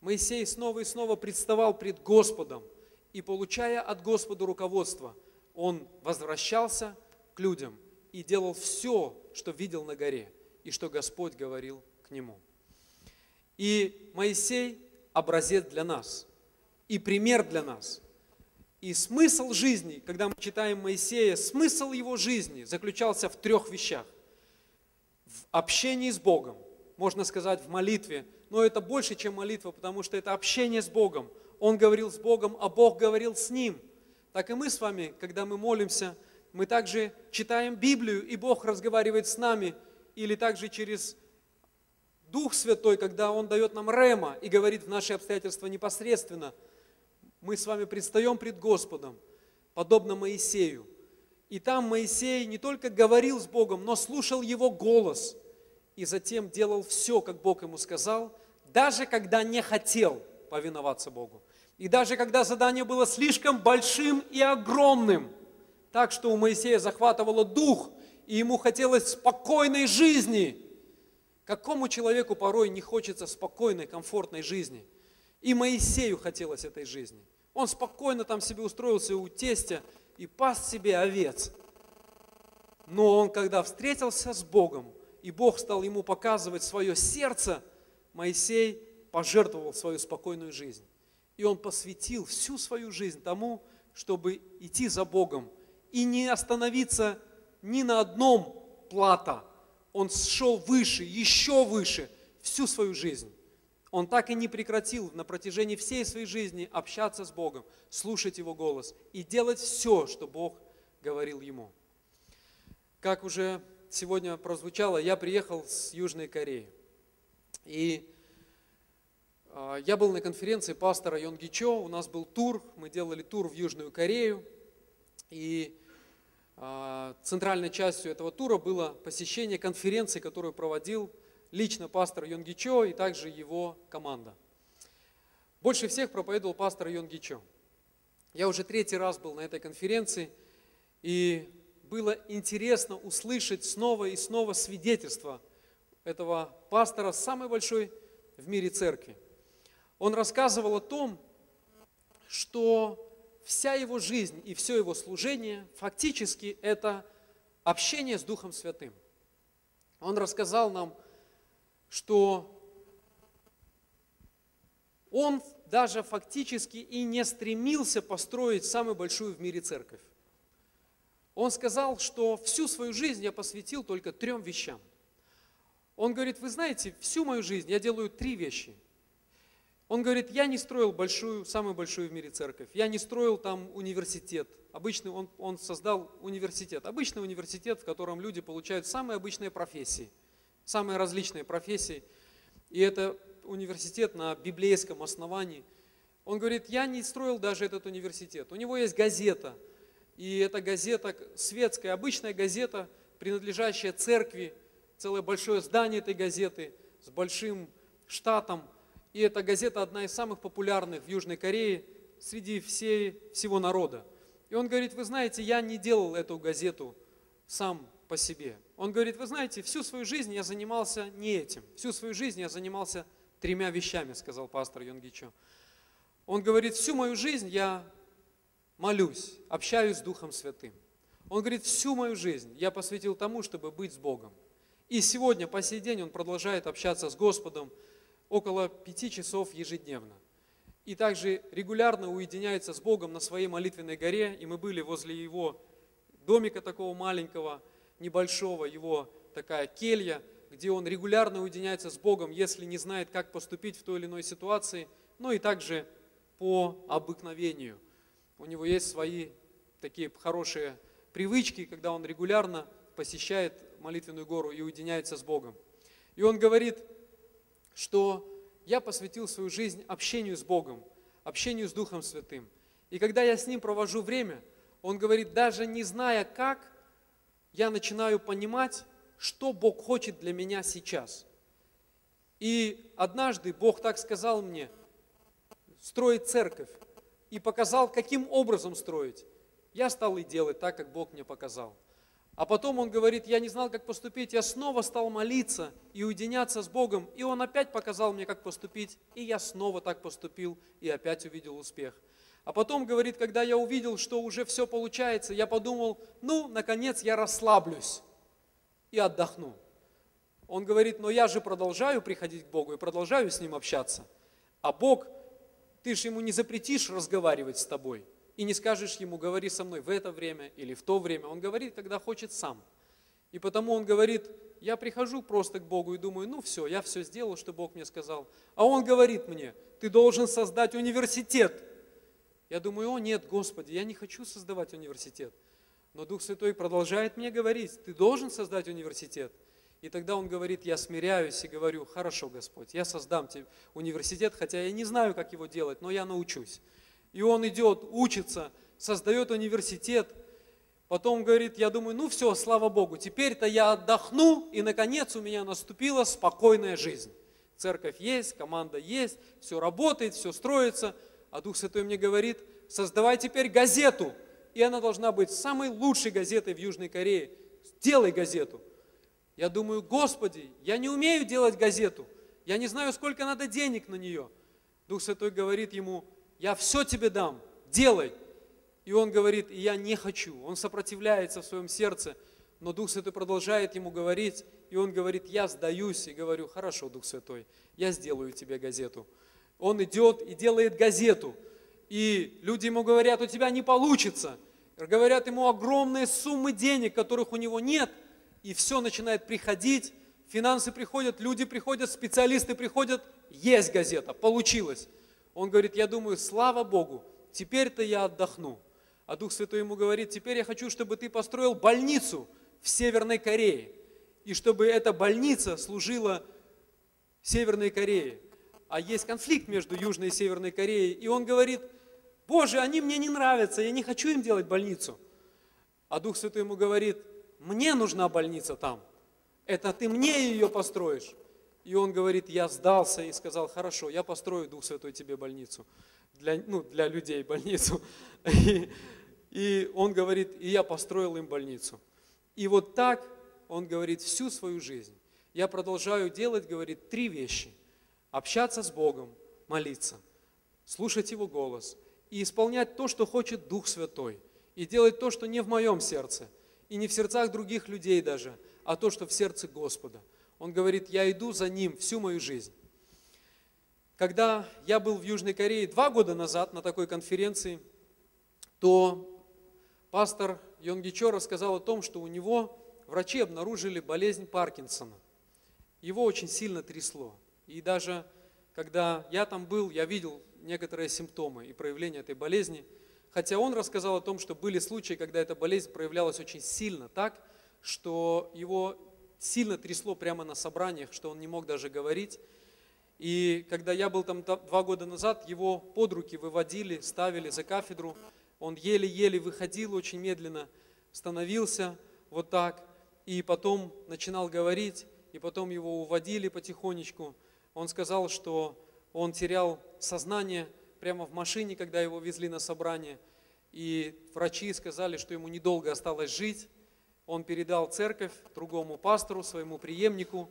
Моисей снова и снова представал пред Господом, и получая от Господа руководство, он возвращался к людям и делал все, что видел на горе, и что Господь говорил к нему. И Моисей – образец для нас, и пример для нас. И смысл жизни, когда мы читаем Моисея, смысл его жизни заключался в трех вещах в общении с Богом, можно сказать, в молитве, но это больше, чем молитва, потому что это общение с Богом. Он говорил с Богом, а Бог говорил с ним. Так и мы с вами, когда мы молимся, мы также читаем Библию, и Бог разговаривает с нами, или также через Дух Святой, когда Он дает нам рема и говорит в наши обстоятельства непосредственно. Мы с вами предстаем пред Господом, подобно Моисею – и там Моисей не только говорил с Богом, но слушал его голос. и затем делал все, как Бог ему сказал, даже когда не хотел повиноваться Богу. И даже когда задание было слишком большим и огромным, так что у Моисея захватывало дух, и ему хотелось спокойной жизни. Какому человеку порой не хочется спокойной, комфортной жизни? И Моисею хотелось этой жизни. Он спокойно там себе устроился у тестя и пас себе овец. Но он, когда встретился с Богом, и Бог стал ему показывать свое сердце, Моисей пожертвовал свою спокойную жизнь. И он посвятил всю свою жизнь тому, чтобы идти за Богом и не остановиться ни на одном плата. Он шел выше, еще выше, всю свою жизнь. Он так и не прекратил на протяжении всей своей жизни общаться с Богом, слушать Его голос и делать все, что Бог говорил ему. Как уже сегодня прозвучало, я приехал с Южной Кореи. И я был на конференции пастора Йонги Чо, у нас был тур, мы делали тур в Южную Корею. И а, центральной частью этого тура было посещение конференции, которую проводил лично пастор Йонги Чо и также его команда. Больше всех проповедовал пастор Йонги Чо. Я уже третий раз был на этой конференции, и было интересно услышать снова и снова свидетельство этого пастора самой большой в мире церкви. Он рассказывал о том, что вся его жизнь и все его служение фактически это общение с Духом Святым. Он рассказал нам, что он даже фактически и не стремился построить самую большую в мире церковь. Он сказал, что всю свою жизнь я посвятил только трем вещам. Он говорит, вы знаете, всю мою жизнь я делаю три вещи. Он говорит, я не строил большую, самую большую в мире церковь, я не строил там университет. Обычный, он, он создал университет, обычный университет, в котором люди получают самые обычные профессии, самые различные профессии. И это университет на библейском основании. Он говорит, я не строил даже этот университет. У него есть газета – и эта газета светская, обычная газета, принадлежащая церкви, целое большое здание этой газеты с большим штатом. И эта газета одна из самых популярных в Южной Корее среди всей, всего народа. И он говорит, вы знаете, я не делал эту газету сам по себе. Он говорит, вы знаете, всю свою жизнь я занимался не этим. Всю свою жизнь я занимался тремя вещами, сказал пастор Йонгичо. Он говорит, всю мою жизнь я молюсь, общаюсь с Духом Святым. Он говорит, всю мою жизнь я посвятил тому, чтобы быть с Богом. И сегодня, по сей день, он продолжает общаться с Господом около пяти часов ежедневно. И также регулярно уединяется с Богом на своей молитвенной горе, и мы были возле его домика такого маленького, небольшого, его такая келья, где он регулярно уединяется с Богом, если не знает, как поступить в той или иной ситуации, но и также по обыкновению. У него есть свои такие хорошие привычки, когда он регулярно посещает молитвенную гору и уединяется с Богом. И он говорит, что я посвятил свою жизнь общению с Богом, общению с Духом Святым. И когда я с Ним провожу время, он говорит, даже не зная как, я начинаю понимать, что Бог хочет для меня сейчас. И однажды Бог так сказал мне, строить церковь и показал, каким образом строить. Я стал и делать так, как Бог мне показал. А потом он говорит, я не знал, как поступить, я снова стал молиться и уединяться с Богом, и он опять показал мне, как поступить, и я снова так поступил, и опять увидел успех. А потом говорит, когда я увидел, что уже все получается, я подумал, ну, наконец я расслаблюсь и отдохну. Он говорит, но я же продолжаю приходить к Богу и продолжаю с Ним общаться. А Бог ты же ему не запретишь разговаривать с тобой и не скажешь ему, говори со мной в это время или в то время. Он говорит, когда хочет сам. И потому он говорит, я прихожу просто к Богу и думаю, ну все, я все сделал, что Бог мне сказал. А он говорит мне, ты должен создать университет. Я думаю, о нет, Господи, я не хочу создавать университет. Но Дух Святой продолжает мне говорить, ты должен создать университет. И тогда он говорит, я смиряюсь и говорю, хорошо, Господь, я создам тебе университет, хотя я не знаю, как его делать, но я научусь. И он идет, учится, создает университет, Потом говорит, я думаю, ну все, слава Богу, теперь-то я отдохну, и наконец у меня наступила спокойная жизнь. Церковь есть, команда есть, все работает, все строится. А Дух Святой мне говорит, создавай теперь газету. И она должна быть самой лучшей газетой в Южной Корее. Сделай газету. Я думаю, Господи, я не умею делать газету. Я не знаю, сколько надо денег на нее. Дух Святой говорит ему, я все тебе дам, делай. И он говорит, и я не хочу. Он сопротивляется в своем сердце, но Дух Святой продолжает ему говорить, и он говорит, я сдаюсь, и говорю, хорошо, Дух Святой, я сделаю тебе газету. Он идет и делает газету, и люди ему говорят, у тебя не получится. Говорят ему огромные суммы денег, которых у него нет, и все начинает приходить, финансы приходят, люди приходят, специалисты приходят, есть газета, получилось. Он говорит, я думаю, слава Богу, теперь-то я отдохну. А Дух Святой ему говорит, теперь я хочу, чтобы ты построил больницу в Северной Корее. И чтобы эта больница служила Северной Корее. А есть конфликт между Южной и Северной Кореей. И он говорит, Боже, они мне не нравятся, я не хочу им делать больницу. А Дух Святой ему говорит, мне нужна больница там. Это ты мне ее построишь. И он говорит, я сдался и сказал, хорошо, я построю, Дух Святой, тебе больницу. Для, ну, для людей [LAUGHS] больницу. И, и он говорит, и я построил им больницу. И вот так он говорит всю свою жизнь. Я продолжаю делать, говорит, три вещи. Общаться с Богом, молиться, слушать Его голос и исполнять то, что хочет Дух Святой. И делать то, что не в моем сердце, и не в сердцах других людей даже, а то, что в сердце Господа. Он говорит, я иду за Ним всю мою жизнь. Когда я был в Южной Корее два года назад на такой конференции, то пастор Йонгичо рассказал о том, что у него врачи обнаружили болезнь Паркинсона. Его очень сильно трясло. И даже когда я там был, я видел некоторые симптомы и проявления этой болезни. Хотя он рассказал о том, что были случаи, когда эта болезнь проявлялась очень сильно, так, что его сильно трясло прямо на собраниях, что он не мог даже говорить. И когда я был там два года назад, его под руки выводили, ставили за кафедру, он еле-еле выходил очень медленно, становился вот так, и потом начинал говорить, и потом его уводили потихонечку. Он сказал, что он терял сознание прямо в машине, когда его везли на собрание, и врачи сказали, что ему недолго осталось жить. Он передал церковь другому пастору, своему преемнику,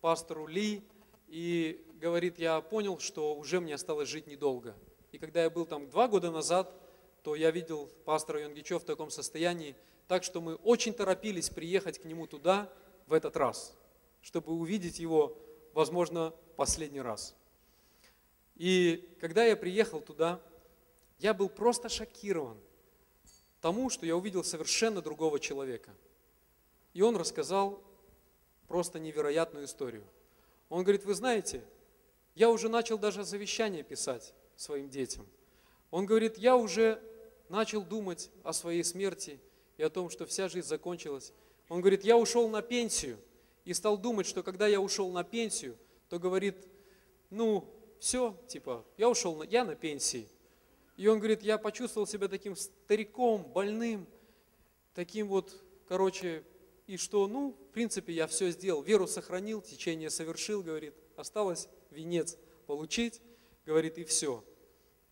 пастору Ли, и говорит, я понял, что уже мне осталось жить недолго. И когда я был там два года назад, то я видел пастора Йонгича в таком состоянии, так что мы очень торопились приехать к нему туда в этот раз, чтобы увидеть его, возможно, последний раз. И когда я приехал туда, я был просто шокирован тому, что я увидел совершенно другого человека. И он рассказал просто невероятную историю. Он говорит, вы знаете, я уже начал даже завещание писать своим детям. Он говорит, я уже начал думать о своей смерти и о том, что вся жизнь закончилась. Он говорит, я ушел на пенсию и стал думать, что когда я ушел на пенсию, то говорит, ну, все, типа, я ушел, на, я на пенсии. И он говорит, я почувствовал себя таким стариком, больным, таким вот, короче, и что, ну, в принципе, я все сделал, веру сохранил, течение совершил, говорит, осталось венец получить, говорит, и все.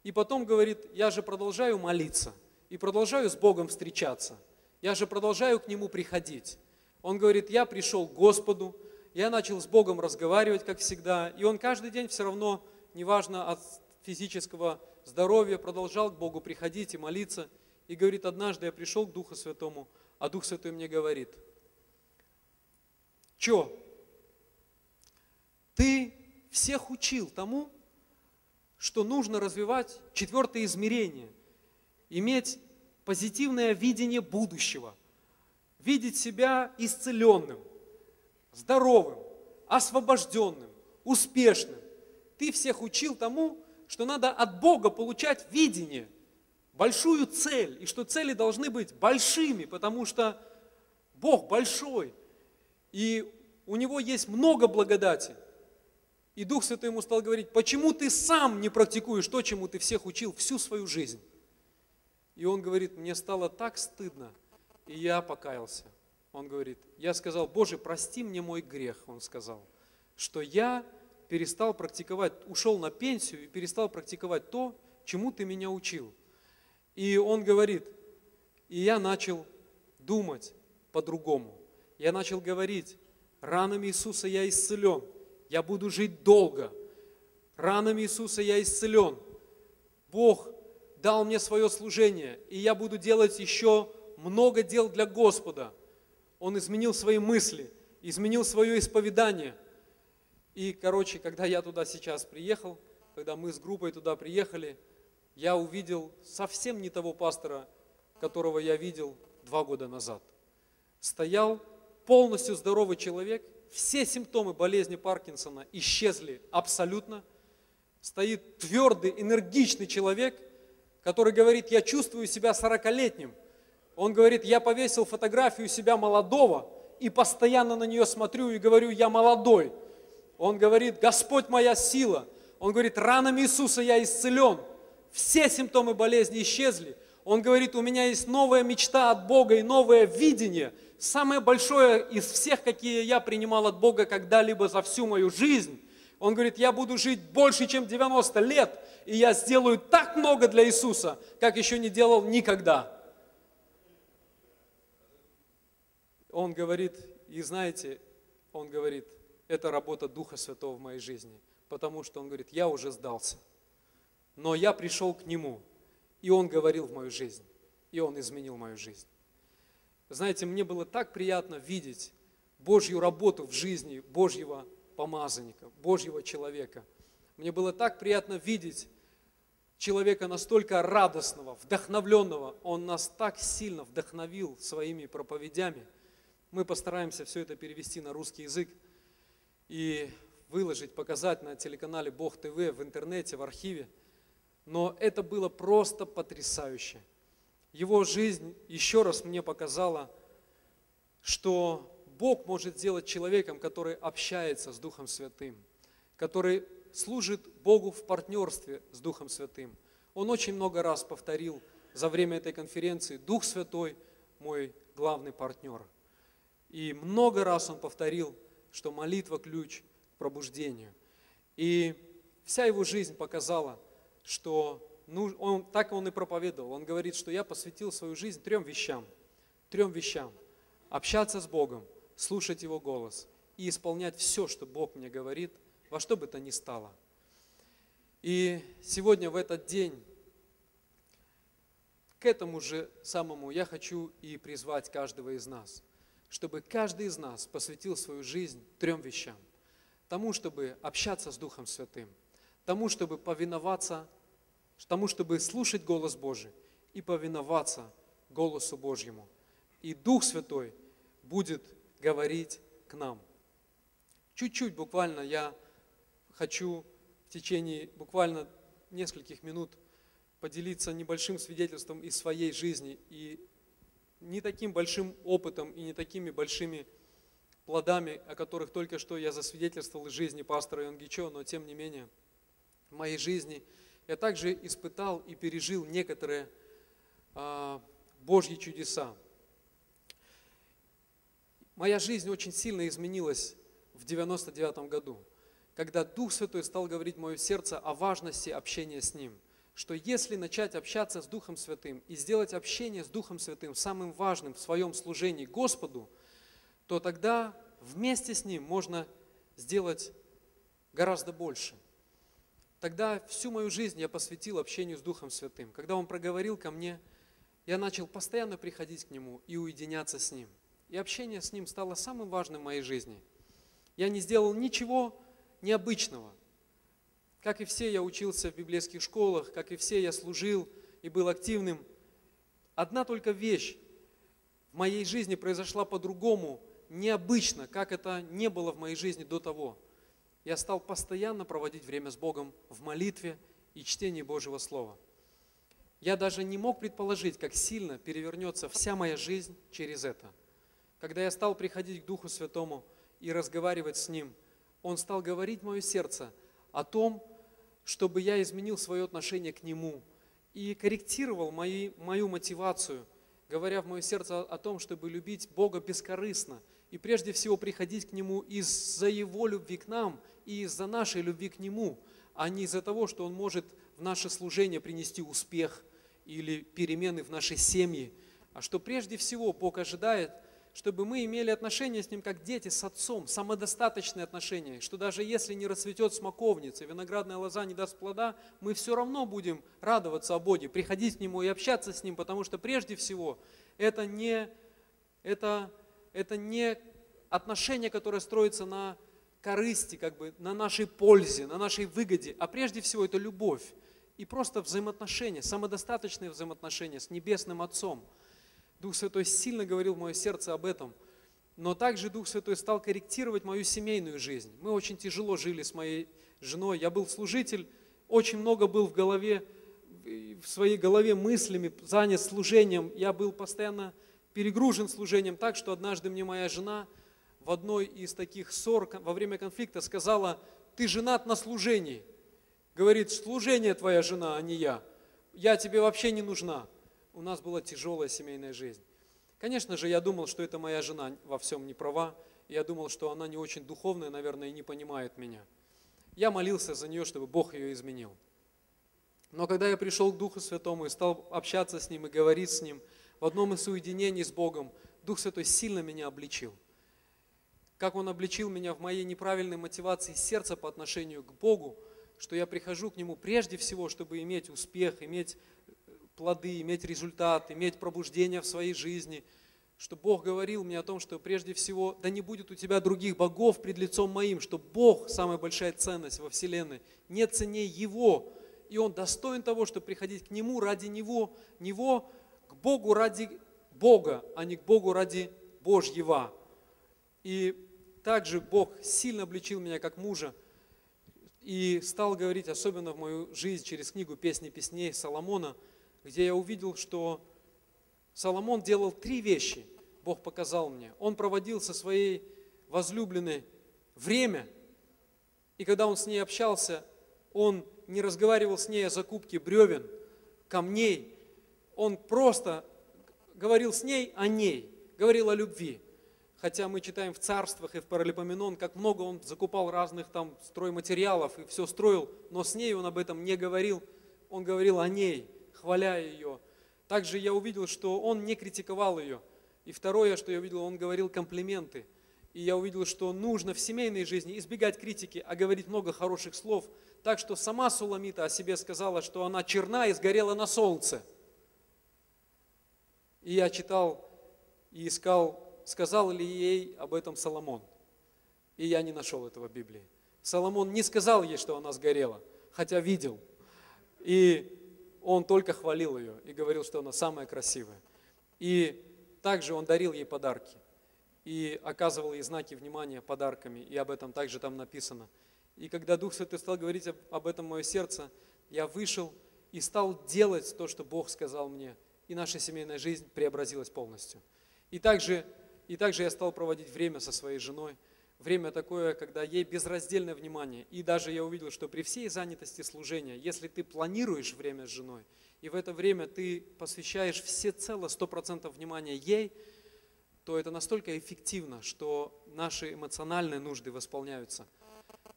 И потом говорит, я же продолжаю молиться и продолжаю с Богом встречаться. Я же продолжаю к Нему приходить. Он говорит, я пришел к Господу, я начал с Богом разговаривать, как всегда, и он каждый день все равно, неважно от физического здоровья, продолжал к Богу приходить и молиться. И говорит, однажды я пришел к Духу Святому, а Дух Святой мне говорит, что? Ты всех учил тому, что нужно развивать четвертое измерение, иметь позитивное видение будущего, видеть себя исцеленным, здоровым, освобожденным, успешным. Ты всех учил тому, что надо от Бога получать видение, большую цель, и что цели должны быть большими, потому что Бог большой, и у Него есть много благодати – и Дух Святой ему стал говорить, почему ты сам не практикуешь то, чему ты всех учил всю свою жизнь? И он говорит, мне стало так стыдно. И я покаялся. Он говорит, я сказал, Боже, прости мне мой грех, он сказал, что я перестал практиковать, ушел на пенсию и перестал практиковать то, чему ты меня учил. И он говорит, и я начал думать по-другому. Я начал говорить, ранами Иисуса я исцелен, я буду жить долго. Ранами Иисуса я исцелен. Бог дал мне свое служение, и я буду делать еще много дел для Господа. Он изменил свои мысли, изменил свое исповедание. И, короче, когда я туда сейчас приехал, когда мы с группой туда приехали, я увидел совсем не того пастора, которого я видел два года назад. Стоял полностью здоровый человек, все симптомы болезни Паркинсона исчезли абсолютно. Стоит твердый, энергичный человек, который говорит, я чувствую себя сорокалетним. Он говорит, я повесил фотографию себя молодого и постоянно на нее смотрю и говорю, я молодой. Он говорит, Господь моя сила. Он говорит, ранами Иисуса я исцелен. Все симптомы болезни исчезли. Он говорит, у меня есть новая мечта от Бога и новое видение. Самое большое из всех, какие я принимал от Бога когда-либо за всю мою жизнь. Он говорит, я буду жить больше, чем 90 лет, и я сделаю так много для Иисуса, как еще не делал никогда. Он говорит, и знаете, он говорит, это работа Духа Святого в моей жизни, потому что он говорит, я уже сдался, но я пришел к Нему, и Он говорил в мою жизнь, и Он изменил мою жизнь. Знаете, мне было так приятно видеть Божью работу в жизни Божьего помазанника, Божьего человека. Мне было так приятно видеть человека настолько радостного, вдохновленного. Он нас так сильно вдохновил своими проповедями. Мы постараемся все это перевести на русский язык и выложить, показать на телеканале Бог ТВ, в интернете, в архиве. Но это было просто потрясающе. Его жизнь еще раз мне показала, что Бог может сделать человеком, который общается с Духом Святым, который служит Богу в партнерстве с Духом Святым. Он очень много раз повторил за время этой конференции, Дух Святой мой главный партнер. И много раз он повторил, что молитва – ключ к пробуждению. И вся его жизнь показала, что ну, он, так он и проповедовал. Он говорит, что я посвятил свою жизнь трем вещам. Трем вещам. Общаться с Богом, слушать Его голос и исполнять все, что Бог мне говорит, во что бы то ни стало. И сегодня, в этот день, к этому же самому я хочу и призвать каждого из нас, чтобы каждый из нас посвятил свою жизнь трем вещам. Тому, чтобы общаться с Духом Святым, тому, чтобы повиноваться тому, чтобы слушать голос Божий и повиноваться голосу Божьему. И Дух Святой будет говорить к нам. Чуть-чуть буквально я хочу в течение буквально нескольких минут поделиться небольшим свидетельством из своей жизни и не таким большим опытом и не такими большими плодами, о которых только что я засвидетельствовал из жизни пастора Йонгичо, но тем не менее в моей жизни – я также испытал и пережил некоторые а, Божьи чудеса. Моя жизнь очень сильно изменилась в 99 году, когда Дух Святой стал говорить в мое сердце о важности общения с Ним. Что если начать общаться с Духом Святым и сделать общение с Духом Святым самым важным в своем служении Господу, то тогда вместе с Ним можно сделать гораздо больше – Тогда всю мою жизнь я посвятил общению с Духом Святым. Когда Он проговорил ко мне, я начал постоянно приходить к Нему и уединяться с Ним. И общение с Ним стало самым важным в моей жизни. Я не сделал ничего необычного. Как и все, я учился в библейских школах, как и все, я служил и был активным. Одна только вещь в моей жизни произошла по-другому, необычно, как это не было в моей жизни до того – я стал постоянно проводить время с Богом в молитве и чтении Божьего Слова. Я даже не мог предположить, как сильно перевернется вся моя жизнь через это. Когда я стал приходить к Духу Святому и разговаривать с Ним, Он стал говорить мое сердце о том, чтобы я изменил свое отношение к Нему и корректировал мои, мою мотивацию говоря в мое сердце о том, чтобы любить Бога бескорыстно и прежде всего приходить к Нему из-за Его любви к нам и из-за нашей любви к Нему, а не из-за того, что Он может в наше служение принести успех или перемены в нашей семье, а что прежде всего Бог ожидает, чтобы мы имели отношения с Ним как дети с Отцом, самодостаточные отношения, что даже если не расцветет смоковница, виноградная лоза не даст плода, мы все равно будем радоваться о Боге, приходить к Нему и общаться с Ним, потому что прежде всего это не, это, это не отношение, которое строится на корысти, как бы на нашей пользе, на нашей выгоде, а прежде всего это любовь и просто взаимоотношения, самодостаточные взаимоотношения с Небесным Отцом – Дух Святой сильно говорил в мое сердце об этом. Но также Дух Святой стал корректировать мою семейную жизнь. Мы очень тяжело жили с моей женой. Я был служитель, очень много был в голове, в своей голове мыслями, занят служением. Я был постоянно перегружен служением так, что однажды мне моя жена в одной из таких ссор во время конфликта сказала, ты женат на служении. Говорит, служение твоя жена, а не я. Я тебе вообще не нужна у нас была тяжелая семейная жизнь. Конечно же, я думал, что это моя жена во всем не права. Я думал, что она не очень духовная, наверное, и не понимает меня. Я молился за нее, чтобы Бог ее изменил. Но когда я пришел к Духу Святому и стал общаться с Ним и говорить с Ним, в одном из уединений с Богом, Дух Святой сильно меня обличил. Как Он обличил меня в моей неправильной мотивации сердца по отношению к Богу, что я прихожу к Нему прежде всего, чтобы иметь успех, иметь плоды, иметь результат, иметь пробуждение в своей жизни, что Бог говорил мне о том, что прежде всего, да не будет у тебя других богов пред лицом моим, что Бог – самая большая ценность во Вселенной, нет ценнее Его, и Он достоин того, чтобы приходить к Нему ради Него, Него Богу ради Бога, а не к Богу ради Божьего. И также Бог сильно обличил меня как мужа, и стал говорить, особенно в мою жизнь, через книгу «Песни песней» Соломона – где я увидел, что Соломон делал три вещи, Бог показал мне. Он проводил со своей возлюбленной время, и когда он с ней общался, он не разговаривал с ней о закупке бревен, камней, он просто говорил с ней о ней, говорил о любви. Хотя мы читаем в царствах и в Паралипоменон, как много он закупал разных там стройматериалов и все строил, но с ней он об этом не говорил, он говорил о ней – хваля ее. Также я увидел, что он не критиковал ее. И второе, что я увидел, он говорил комплименты. И я увидел, что нужно в семейной жизни избегать критики, а говорить много хороших слов. Так что сама Суламита о себе сказала, что она черна и сгорела на солнце. И я читал и искал, сказал ли ей об этом Соломон. И я не нашел этого в Библии. Соломон не сказал ей, что она сгорела, хотя видел. И он только хвалил ее и говорил, что она самая красивая. И также он дарил ей подарки и оказывал ей знаки внимания подарками, и об этом также там написано. И когда Дух Святой стал говорить об этом мое сердце, я вышел и стал делать то, что Бог сказал мне, и наша семейная жизнь преобразилась полностью. И также, и также я стал проводить время со своей женой, время такое, когда ей безраздельное внимание. И даже я увидел, что при всей занятости служения, если ты планируешь время с женой, и в это время ты посвящаешь всецело 100% внимания ей, то это настолько эффективно, что наши эмоциональные нужды восполняются.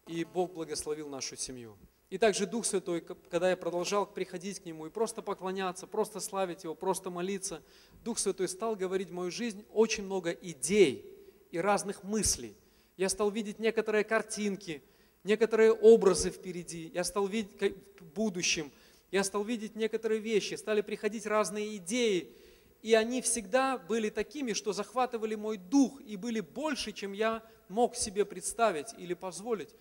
И Бог благословил нашу семью. И также Дух Святой, когда я продолжал приходить к Нему и просто поклоняться, просто славить Его, просто молиться, Дух Святой стал говорить в мою жизнь очень много идей и разных мыслей – я стал видеть некоторые картинки, некоторые образы впереди, я стал видеть в будущем, я стал видеть некоторые вещи, стали приходить разные идеи, и они всегда были такими, что захватывали мой дух и были больше, чем я мог себе представить или позволить.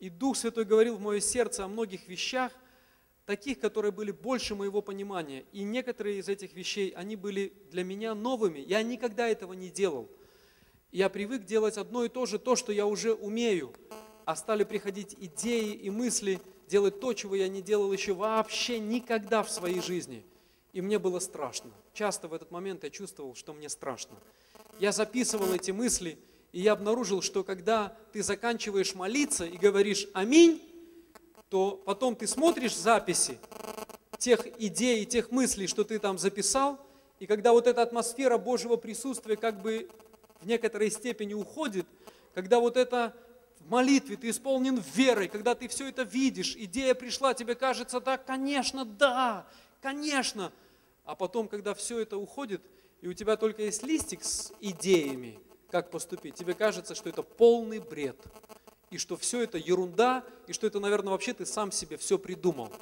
И Дух Святой говорил в мое сердце о многих вещах, таких, которые были больше моего понимания. И некоторые из этих вещей, они были для меня новыми. Я никогда этого не делал – я привык делать одно и то же, то, что я уже умею, а стали приходить идеи и мысли делать то, чего я не делал еще вообще никогда в своей жизни. И мне было страшно. Часто в этот момент я чувствовал, что мне страшно. Я записывал эти мысли, и я обнаружил, что когда ты заканчиваешь молиться и говоришь «Аминь», то потом ты смотришь записи тех идей, тех мыслей, что ты там записал, И когда вот эта атмосфера Божьего присутствия как бы в некоторой степени уходит, когда вот это в молитве ты исполнен верой, когда ты все это видишь, идея пришла, тебе кажется, да, конечно, да, конечно. А потом, когда все это уходит, и у тебя только есть листик с идеями, как поступить, тебе кажется, что это полный бред, и что все это ерунда, и что это, наверное, вообще ты сам себе все придумал.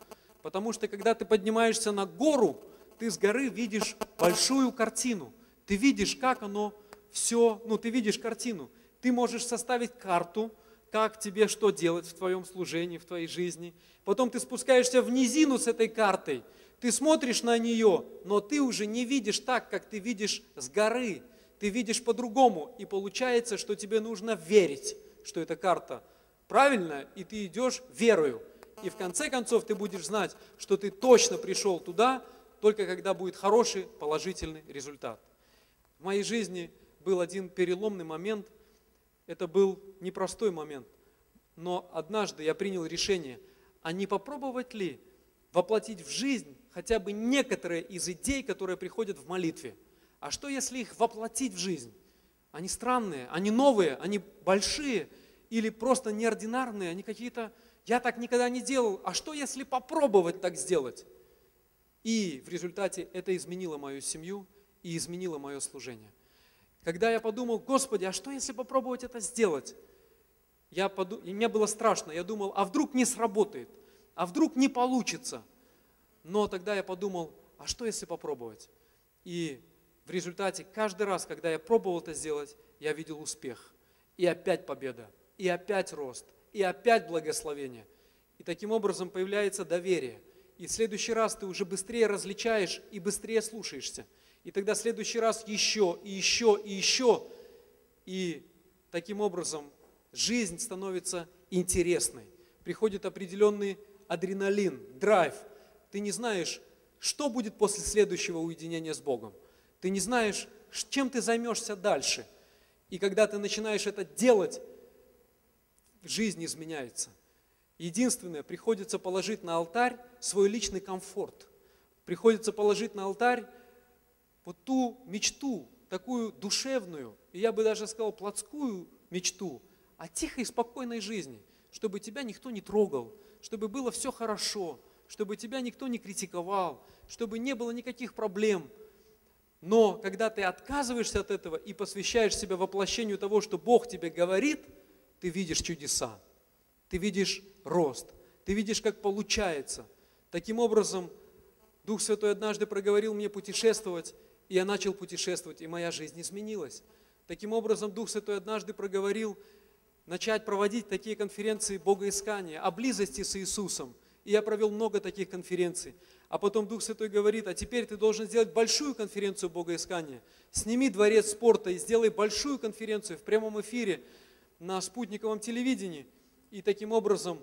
Потому что когда ты поднимаешься на гору, ты с горы видишь большую картину. Ты видишь, как оно все, ну ты видишь картину. Ты можешь составить карту, как тебе что делать в твоем служении, в твоей жизни. Потом ты спускаешься в низину с этой картой, ты смотришь на нее, но ты уже не видишь так, как ты видишь с горы. Ты видишь по-другому, и получается, что тебе нужно верить, что эта карта правильная, и ты идешь верою. И в конце концов ты будешь знать, что ты точно пришел туда, только когда будет хороший, положительный результат. В моей жизни был один переломный момент. Это был непростой момент. Но однажды я принял решение, а не попробовать ли воплотить в жизнь хотя бы некоторые из идей, которые приходят в молитве. А что, если их воплотить в жизнь? Они странные, они новые, они большие или просто неординарные, они какие-то... Я так никогда не делал. А что, если попробовать так сделать? И в результате это изменило мою семью и изменило мое служение. Когда я подумал, Господи, а что если попробовать это сделать? Я подум... и мне было страшно, я думал, а вдруг не сработает, а вдруг не получится. Но тогда я подумал, а что если попробовать? И в результате каждый раз, когда я пробовал это сделать, я видел успех. И опять победа, и опять рост, и опять благословение. И таким образом появляется доверие. И в следующий раз ты уже быстрее различаешь и быстрее слушаешься. И тогда в следующий раз еще, и еще, и еще. И таким образом жизнь становится интересной. Приходит определенный адреналин, драйв. Ты не знаешь, что будет после следующего уединения с Богом. Ты не знаешь, чем ты займешься дальше. И когда ты начинаешь это делать, жизнь изменяется. Единственное, приходится положить на алтарь свой личный комфорт. Приходится положить на алтарь вот ту мечту, такую душевную, и я бы даже сказал плотскую мечту о тихой и спокойной жизни, чтобы тебя никто не трогал, чтобы было все хорошо, чтобы тебя никто не критиковал, чтобы не было никаких проблем. Но когда ты отказываешься от этого и посвящаешь себя воплощению того, что Бог тебе говорит, ты видишь чудеса ты видишь рост, ты видишь, как получается. Таким образом, Дух Святой однажды проговорил мне путешествовать, и я начал путешествовать, и моя жизнь изменилась. Таким образом, Дух Святой однажды проговорил начать проводить такие конференции богоискания, о близости с Иисусом. И я провел много таких конференций. А потом Дух Святой говорит, а теперь ты должен сделать большую конференцию богоискания. Сними дворец спорта и сделай большую конференцию в прямом эфире на спутниковом телевидении – и таким образом,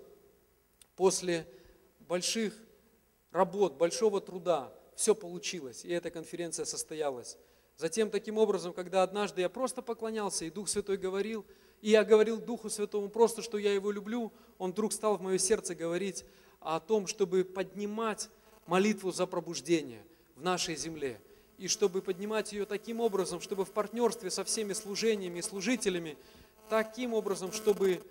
после больших работ, большого труда, все получилось, и эта конференция состоялась. Затем, таким образом, когда однажды я просто поклонялся, и Дух Святой говорил, и я говорил Духу Святому просто, что я Его люблю, Он вдруг стал в мое сердце говорить о том, чтобы поднимать молитву за пробуждение в нашей земле. И чтобы поднимать ее таким образом, чтобы в партнерстве со всеми служениями и служителями, таким образом, чтобы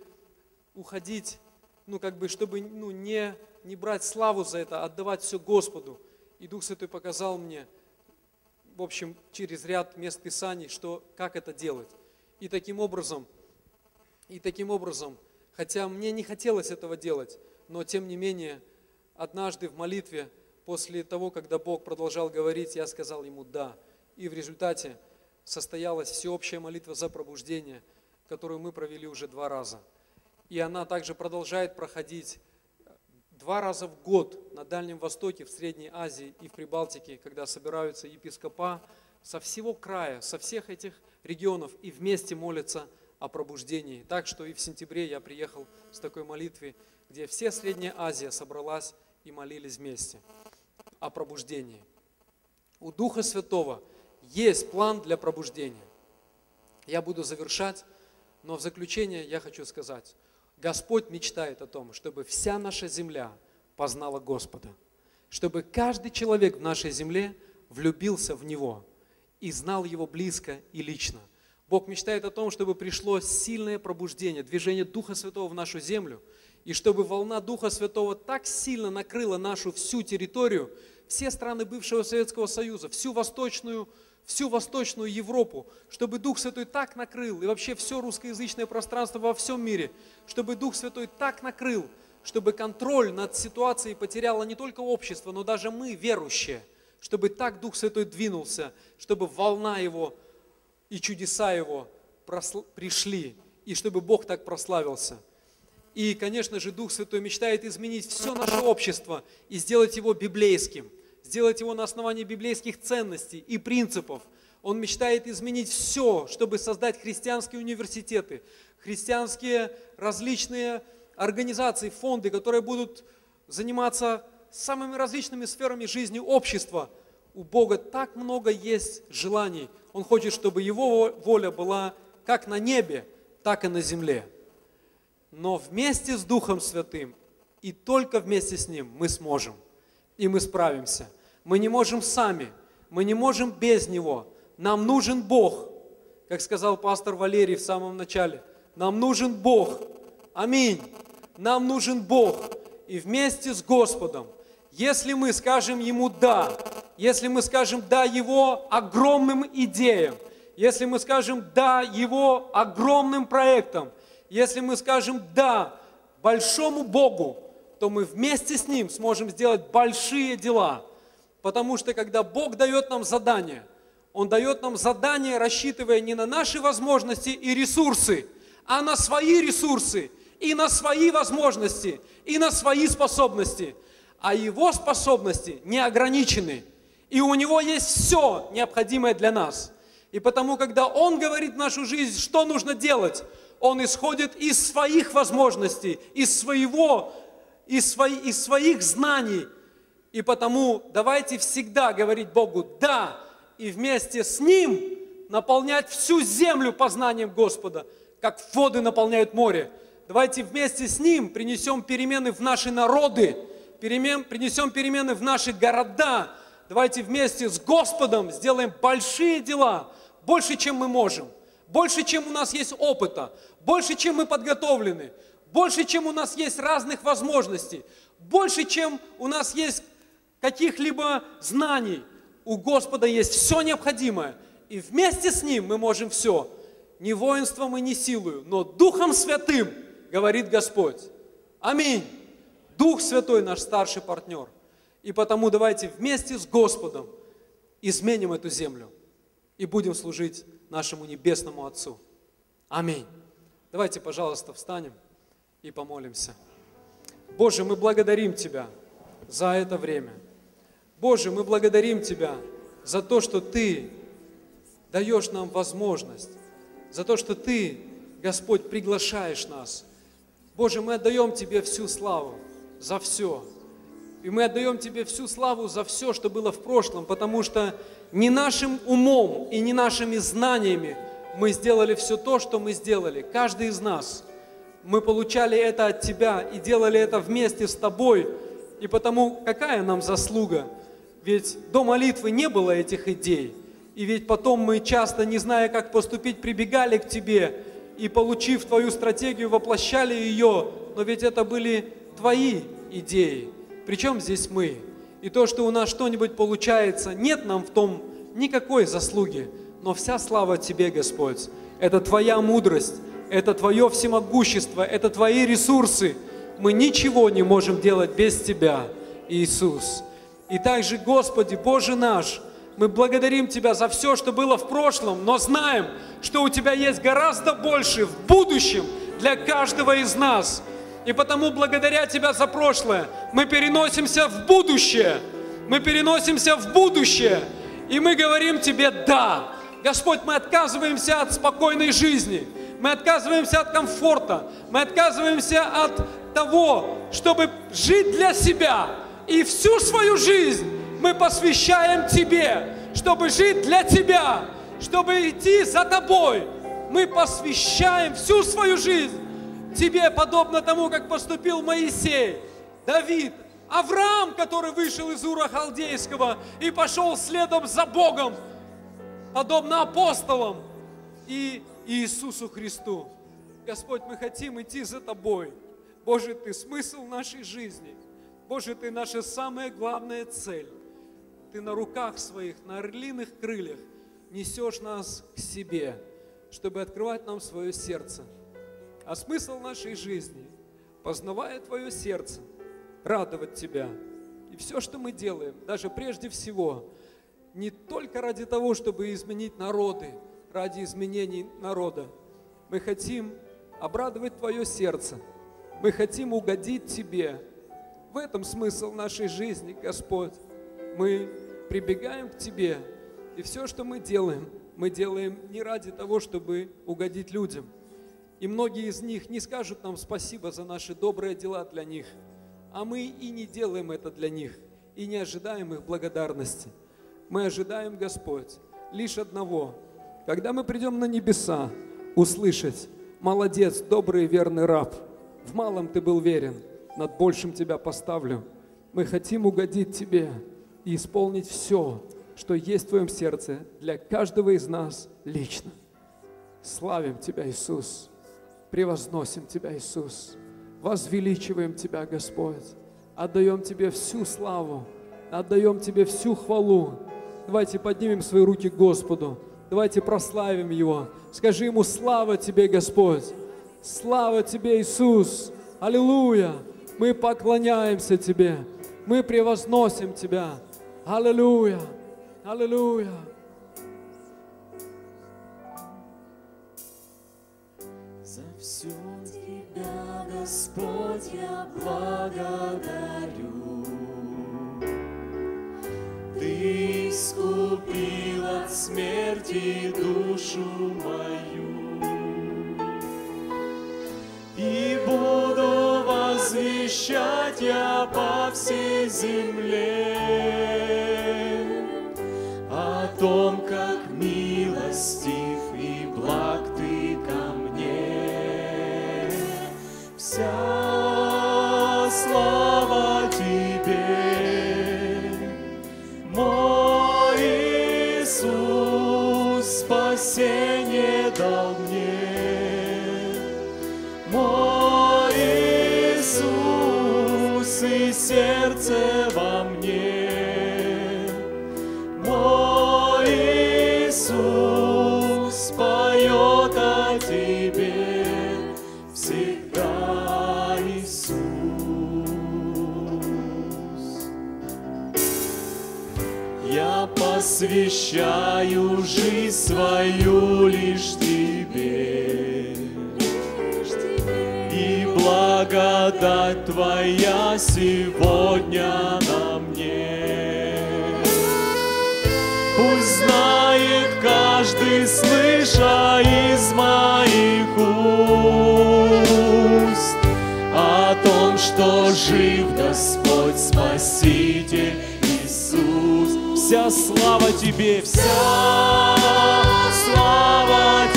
уходить, ну, как бы, чтобы ну, не, не брать славу за это, а отдавать все Господу. И Дух Святой показал мне, в общем, через ряд мест Писаний, что, как это делать. И таким образом, и таким образом, хотя мне не хотелось этого делать, но тем не менее, однажды в молитве, после того, когда Бог продолжал говорить, я сказал ему «да». И в результате состоялась всеобщая молитва за пробуждение, которую мы провели уже два раза – и она также продолжает проходить два раза в год на Дальнем Востоке, в Средней Азии и в Прибалтике, когда собираются епископа со всего края, со всех этих регионов и вместе молятся о пробуждении. Так что и в сентябре я приехал с такой молитвой, где вся Средняя Азия собралась и молились вместе о пробуждении. У Духа Святого есть план для пробуждения. Я буду завершать, но в заключение я хочу сказать, Господь мечтает о том, чтобы вся наша земля познала Господа, чтобы каждый человек в нашей земле влюбился в Него и знал Его близко и лично. Бог мечтает о том, чтобы пришло сильное пробуждение, движение Духа Святого в нашу землю, и чтобы волна Духа Святого так сильно накрыла нашу всю территорию, все страны бывшего Советского Союза, всю восточную, всю восточную Европу, чтобы Дух Святой так накрыл, и вообще все русскоязычное пространство во всем мире, чтобы Дух Святой так накрыл, чтобы контроль над ситуацией потеряло не только общество, но даже мы, верующие, чтобы так Дух Святой двинулся, чтобы волна Его и чудеса Его пришли, и чтобы Бог так прославился. И, конечно же, Дух Святой мечтает изменить все наше общество и сделать его библейским, сделать его на основании библейских ценностей и принципов. Он мечтает изменить все, чтобы создать христианские университеты, христианские различные организации, фонды, которые будут заниматься самыми различными сферами жизни общества. У Бога так много есть желаний. Он хочет, чтобы Его воля была как на небе, так и на земле. Но вместе с Духом Святым и только вместе с Ним мы сможем. И мы справимся. Мы не можем сами, мы не можем без Него. Нам нужен Бог, как сказал пастор Валерий в самом начале. Нам нужен Бог. Аминь. Нам нужен Бог. И вместе с Господом, если мы скажем Ему «да», если мы скажем «да» Его огромным идеям, если мы скажем «да» Его огромным проектам, если мы скажем «да» большому Богу, то мы вместе с Ним сможем сделать большие дела. Потому что когда Бог дает нам задание, Он дает нам задание, рассчитывая не на наши возможности и ресурсы, а на свои ресурсы и на свои возможности и на свои способности. А Его способности не ограничены. И у Него есть все необходимое для нас. И потому, когда Он говорит в нашу жизнь, что нужно делать, Он исходит из своих возможностей, из своего, из, свои, из своих знаний. И потому давайте всегда говорить Богу «да», и вместе с Ним наполнять всю землю познанием Господа, как воды наполняют море. Давайте вместе с Ним принесем перемены в наши народы, перемен, принесем перемены в наши города. Давайте вместе с Господом сделаем большие дела, больше, чем мы можем, больше, чем у нас есть опыта, больше, чем мы подготовлены, больше, чем у нас есть разных возможностей, больше, чем у нас есть каких-либо знаний. У Господа есть все необходимое, и вместе с Ним мы можем все. Не воинством и не силою, но Духом Святым, говорит Господь. Аминь. Дух Святой наш старший партнер. И потому давайте вместе с Господом изменим эту землю и будем служить нашему Небесному Отцу. Аминь. Давайте, пожалуйста, встанем и помолимся. Боже, мы благодарим Тебя за это время. Боже, мы благодарим Тебя за то, что Ты даешь нам возможность, за то, что Ты, Господь, приглашаешь нас. Боже, мы отдаем Тебе всю славу за все. И мы отдаем Тебе всю славу за все, что было в прошлом, потому что не нашим умом и не нашими знаниями мы сделали все то, что мы сделали. Каждый из нас. Мы получали это от Тебя и делали это вместе с Тобой. И потому какая нам заслуга? Ведь до молитвы не было этих идей. И ведь потом мы часто, не зная, как поступить, прибегали к Тебе и, получив Твою стратегию, воплощали ее. Но ведь это были Твои идеи. Причем здесь мы? И то, что у нас что-нибудь получается, нет нам в том никакой заслуги. Но вся слава Тебе, Господь. Это Твоя мудрость, это Твое всемогущество, это Твои ресурсы. Мы ничего не можем делать без Тебя, Иисус. И также, Господи, Боже наш, мы благодарим Тебя за все, что было в прошлом, но знаем, что у Тебя есть гораздо больше в будущем для каждого из нас. И потому, благодаря Тебя за прошлое, мы переносимся в будущее. Мы переносимся в будущее. И мы говорим Тебе «да». Господь, мы отказываемся от спокойной жизни. Мы отказываемся от комфорта. Мы отказываемся от того, чтобы жить для себя. И всю свою жизнь мы посвящаем Тебе, чтобы жить для Тебя, чтобы идти за Тобой. Мы посвящаем всю свою жизнь Тебе, подобно тому, как поступил Моисей, Давид, Авраам, который вышел из Ура Халдейского и пошел следом за Богом, подобно апостолам и Иисусу Христу. Господь, мы хотим идти за Тобой. Боже, Ты смысл нашей жизни. Боже, Ты наша самая главная цель. Ты на руках своих, на орлиных крыльях несешь нас к себе, чтобы открывать нам свое сердце. А смысл нашей жизни, познавая Твое сердце, радовать Тебя. И все, что мы делаем, даже прежде всего, не только ради того, чтобы изменить народы, ради изменений народа. Мы хотим обрадовать Твое сердце. Мы хотим угодить Тебе. В этом смысл нашей жизни, Господь. Мы прибегаем к Тебе, и все, что мы делаем, мы делаем не ради того, чтобы угодить людям. И многие из них не скажут нам спасибо за наши добрые дела для них, а мы и не делаем это для них, и не ожидаем их благодарности. Мы ожидаем, Господь, лишь одного. Когда мы придем на небеса, услышать, молодец, добрый и верный раб, в малом ты был верен, над большим тебя поставлю. Мы хотим угодить тебе и исполнить все, что есть в твоем сердце для каждого из нас лично. Славим Тебя, Иисус, превозносим Тебя, Иисус, возвеличиваем Тебя, Господь, отдаем Тебе всю славу, отдаем Тебе всю хвалу. Давайте поднимем свои руки к Господу, давайте прославим Его. Скажи Ему, слава Тебе, Господь, слава Тебе, Иисус, аллилуйя. Мы поклоняемся Тебе, мы превозносим Тебя, аллилуйя, аллилуйя. За все Тебя, Господь, я благодарю. Ты искупил от смерти душу мою. И буду возвещать я по всей земле о том, как милостив посвящаю жизнь свою лишь Тебе. И благодать Твоя сегодня на мне. Пусть знает каждый, слыша из моих уст о том, что жив Господь Спаситель. Вся слава Тебе, вся слава Тебе.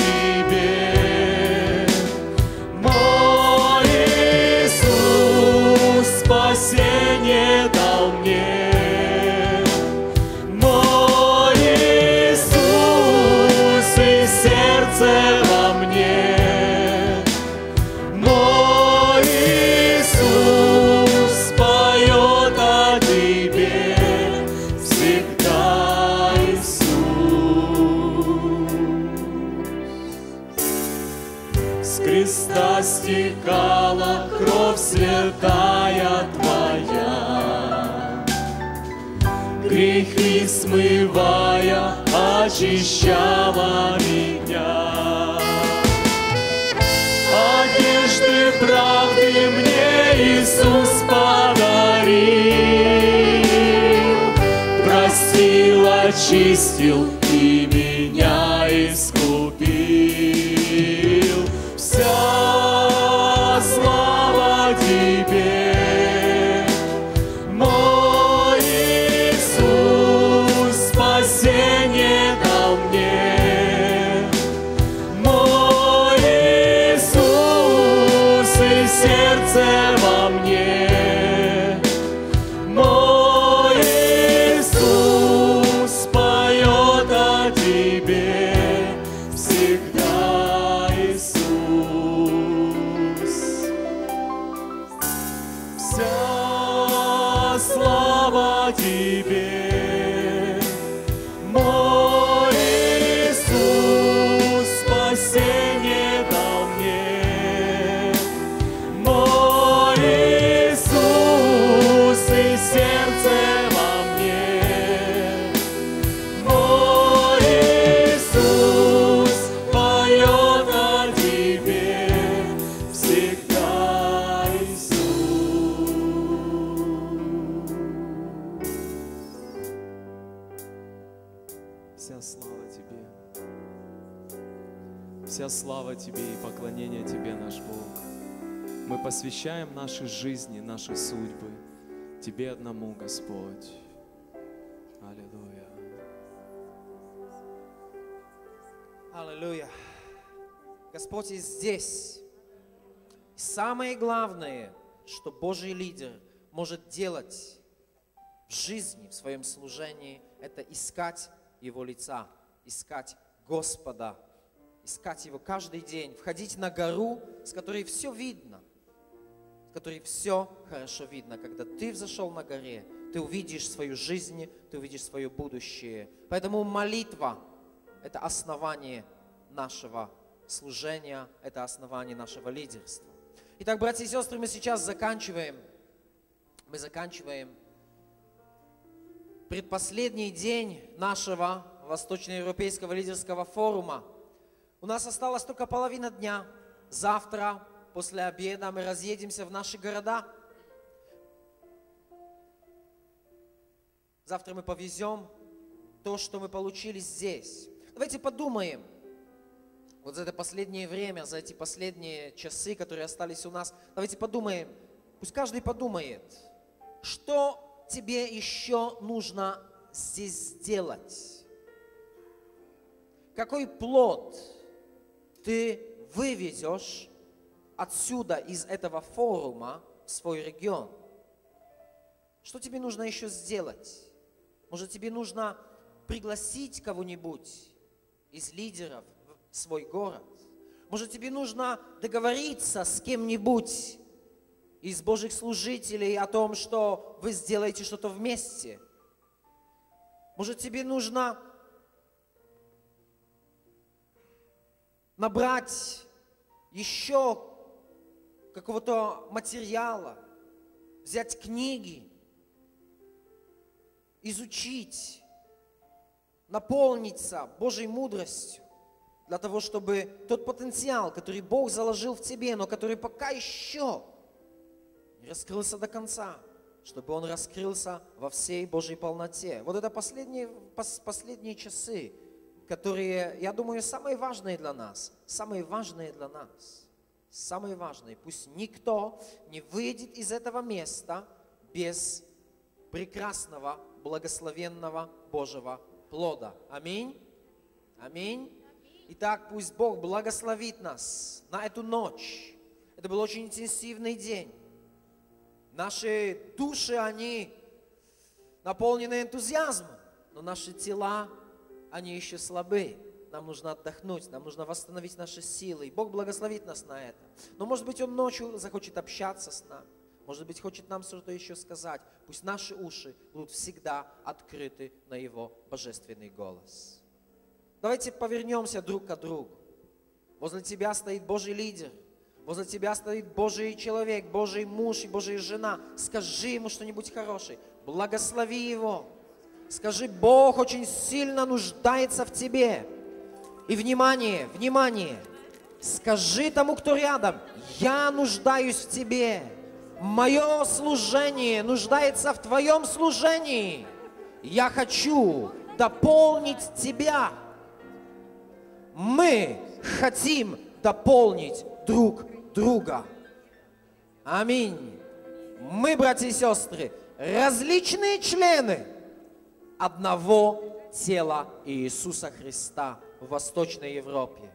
Очищала меня. Одежды правды мне Иисус подарил, Простил, очистил жизни, наши судьбы Тебе одному, Господь. Аллилуйя. Аллилуйя. Господь и здесь. Самое главное, что Божий лидер может делать в жизни, в своем служении, это искать Его лица, искать Господа, искать Его каждый день, входить на гору, с которой все видно, которой все хорошо видно. Когда ты взошел на горе, ты увидишь свою жизнь, ты увидишь свое будущее. Поэтому молитва – это основание нашего служения, это основание нашего лидерства. Итак, братья и сестры, мы сейчас заканчиваем. Мы заканчиваем предпоследний день нашего Восточноевропейского лидерского форума. У нас осталась только половина дня. Завтра, после обеда, мы разъедемся в наши города. Завтра мы повезем то, что мы получили здесь. Давайте подумаем, вот за это последнее время, за эти последние часы, которые остались у нас, давайте подумаем, пусть каждый подумает, что тебе еще нужно здесь сделать? Какой плод ты вывезешь отсюда, из этого форума, в свой регион? Что тебе нужно еще сделать? Может, тебе нужно пригласить кого-нибудь из лидеров в свой город? Может, тебе нужно договориться с кем-нибудь из Божьих служителей о том, что вы сделаете что-то вместе? Может, тебе нужно набрать еще какого-то материала, взять книги, изучить, наполниться Божьей мудростью для того, чтобы тот потенциал, который Бог заложил в тебе, но который пока еще не раскрылся до конца, чтобы он раскрылся во всей Божьей полноте. Вот это последние, пос- последние часы, которые, я думаю, самые важные для нас, самые важные для нас, самые важные. Пусть никто не выйдет из этого места без прекрасного, благословенного Божьего плода. Аминь. Аминь. Итак, пусть Бог благословит нас на эту ночь. Это был очень интенсивный день. Наши души, они наполнены энтузиазмом, но наши тела, они еще слабы. Нам нужно отдохнуть, нам нужно восстановить наши силы. И Бог благословит нас на это. Но, может быть, Он ночью захочет общаться с нами. Может быть, хочет нам что-то еще сказать. Пусть наши уши будут всегда открыты на Его божественный голос. Давайте повернемся друг к другу. Возле тебя стоит Божий лидер. Возле тебя стоит Божий человек, Божий муж и Божья жена. Скажи ему что-нибудь хорошее. Благослови его. Скажи, Бог очень сильно нуждается в тебе. И внимание, внимание. Скажи тому, кто рядом, я нуждаюсь в тебе. Мое служение нуждается в твоем служении. Я хочу дополнить тебя. Мы хотим дополнить друг друга. Аминь. Мы, братья и сестры, различные члены одного тела Иисуса Христа в Восточной Европе.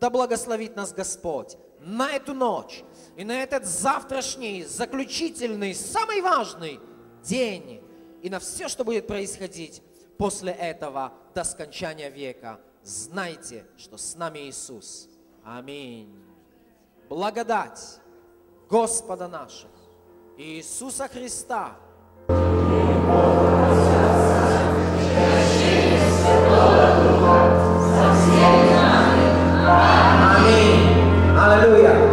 Да благословит нас Господь на эту ночь и на этот завтрашний, заключительный, самый важный день и на все, что будет происходить после этого до скончания века. Знайте, что с нами Иисус. Аминь. Благодать Господа нашего, Иисуса Христа Hallelujah.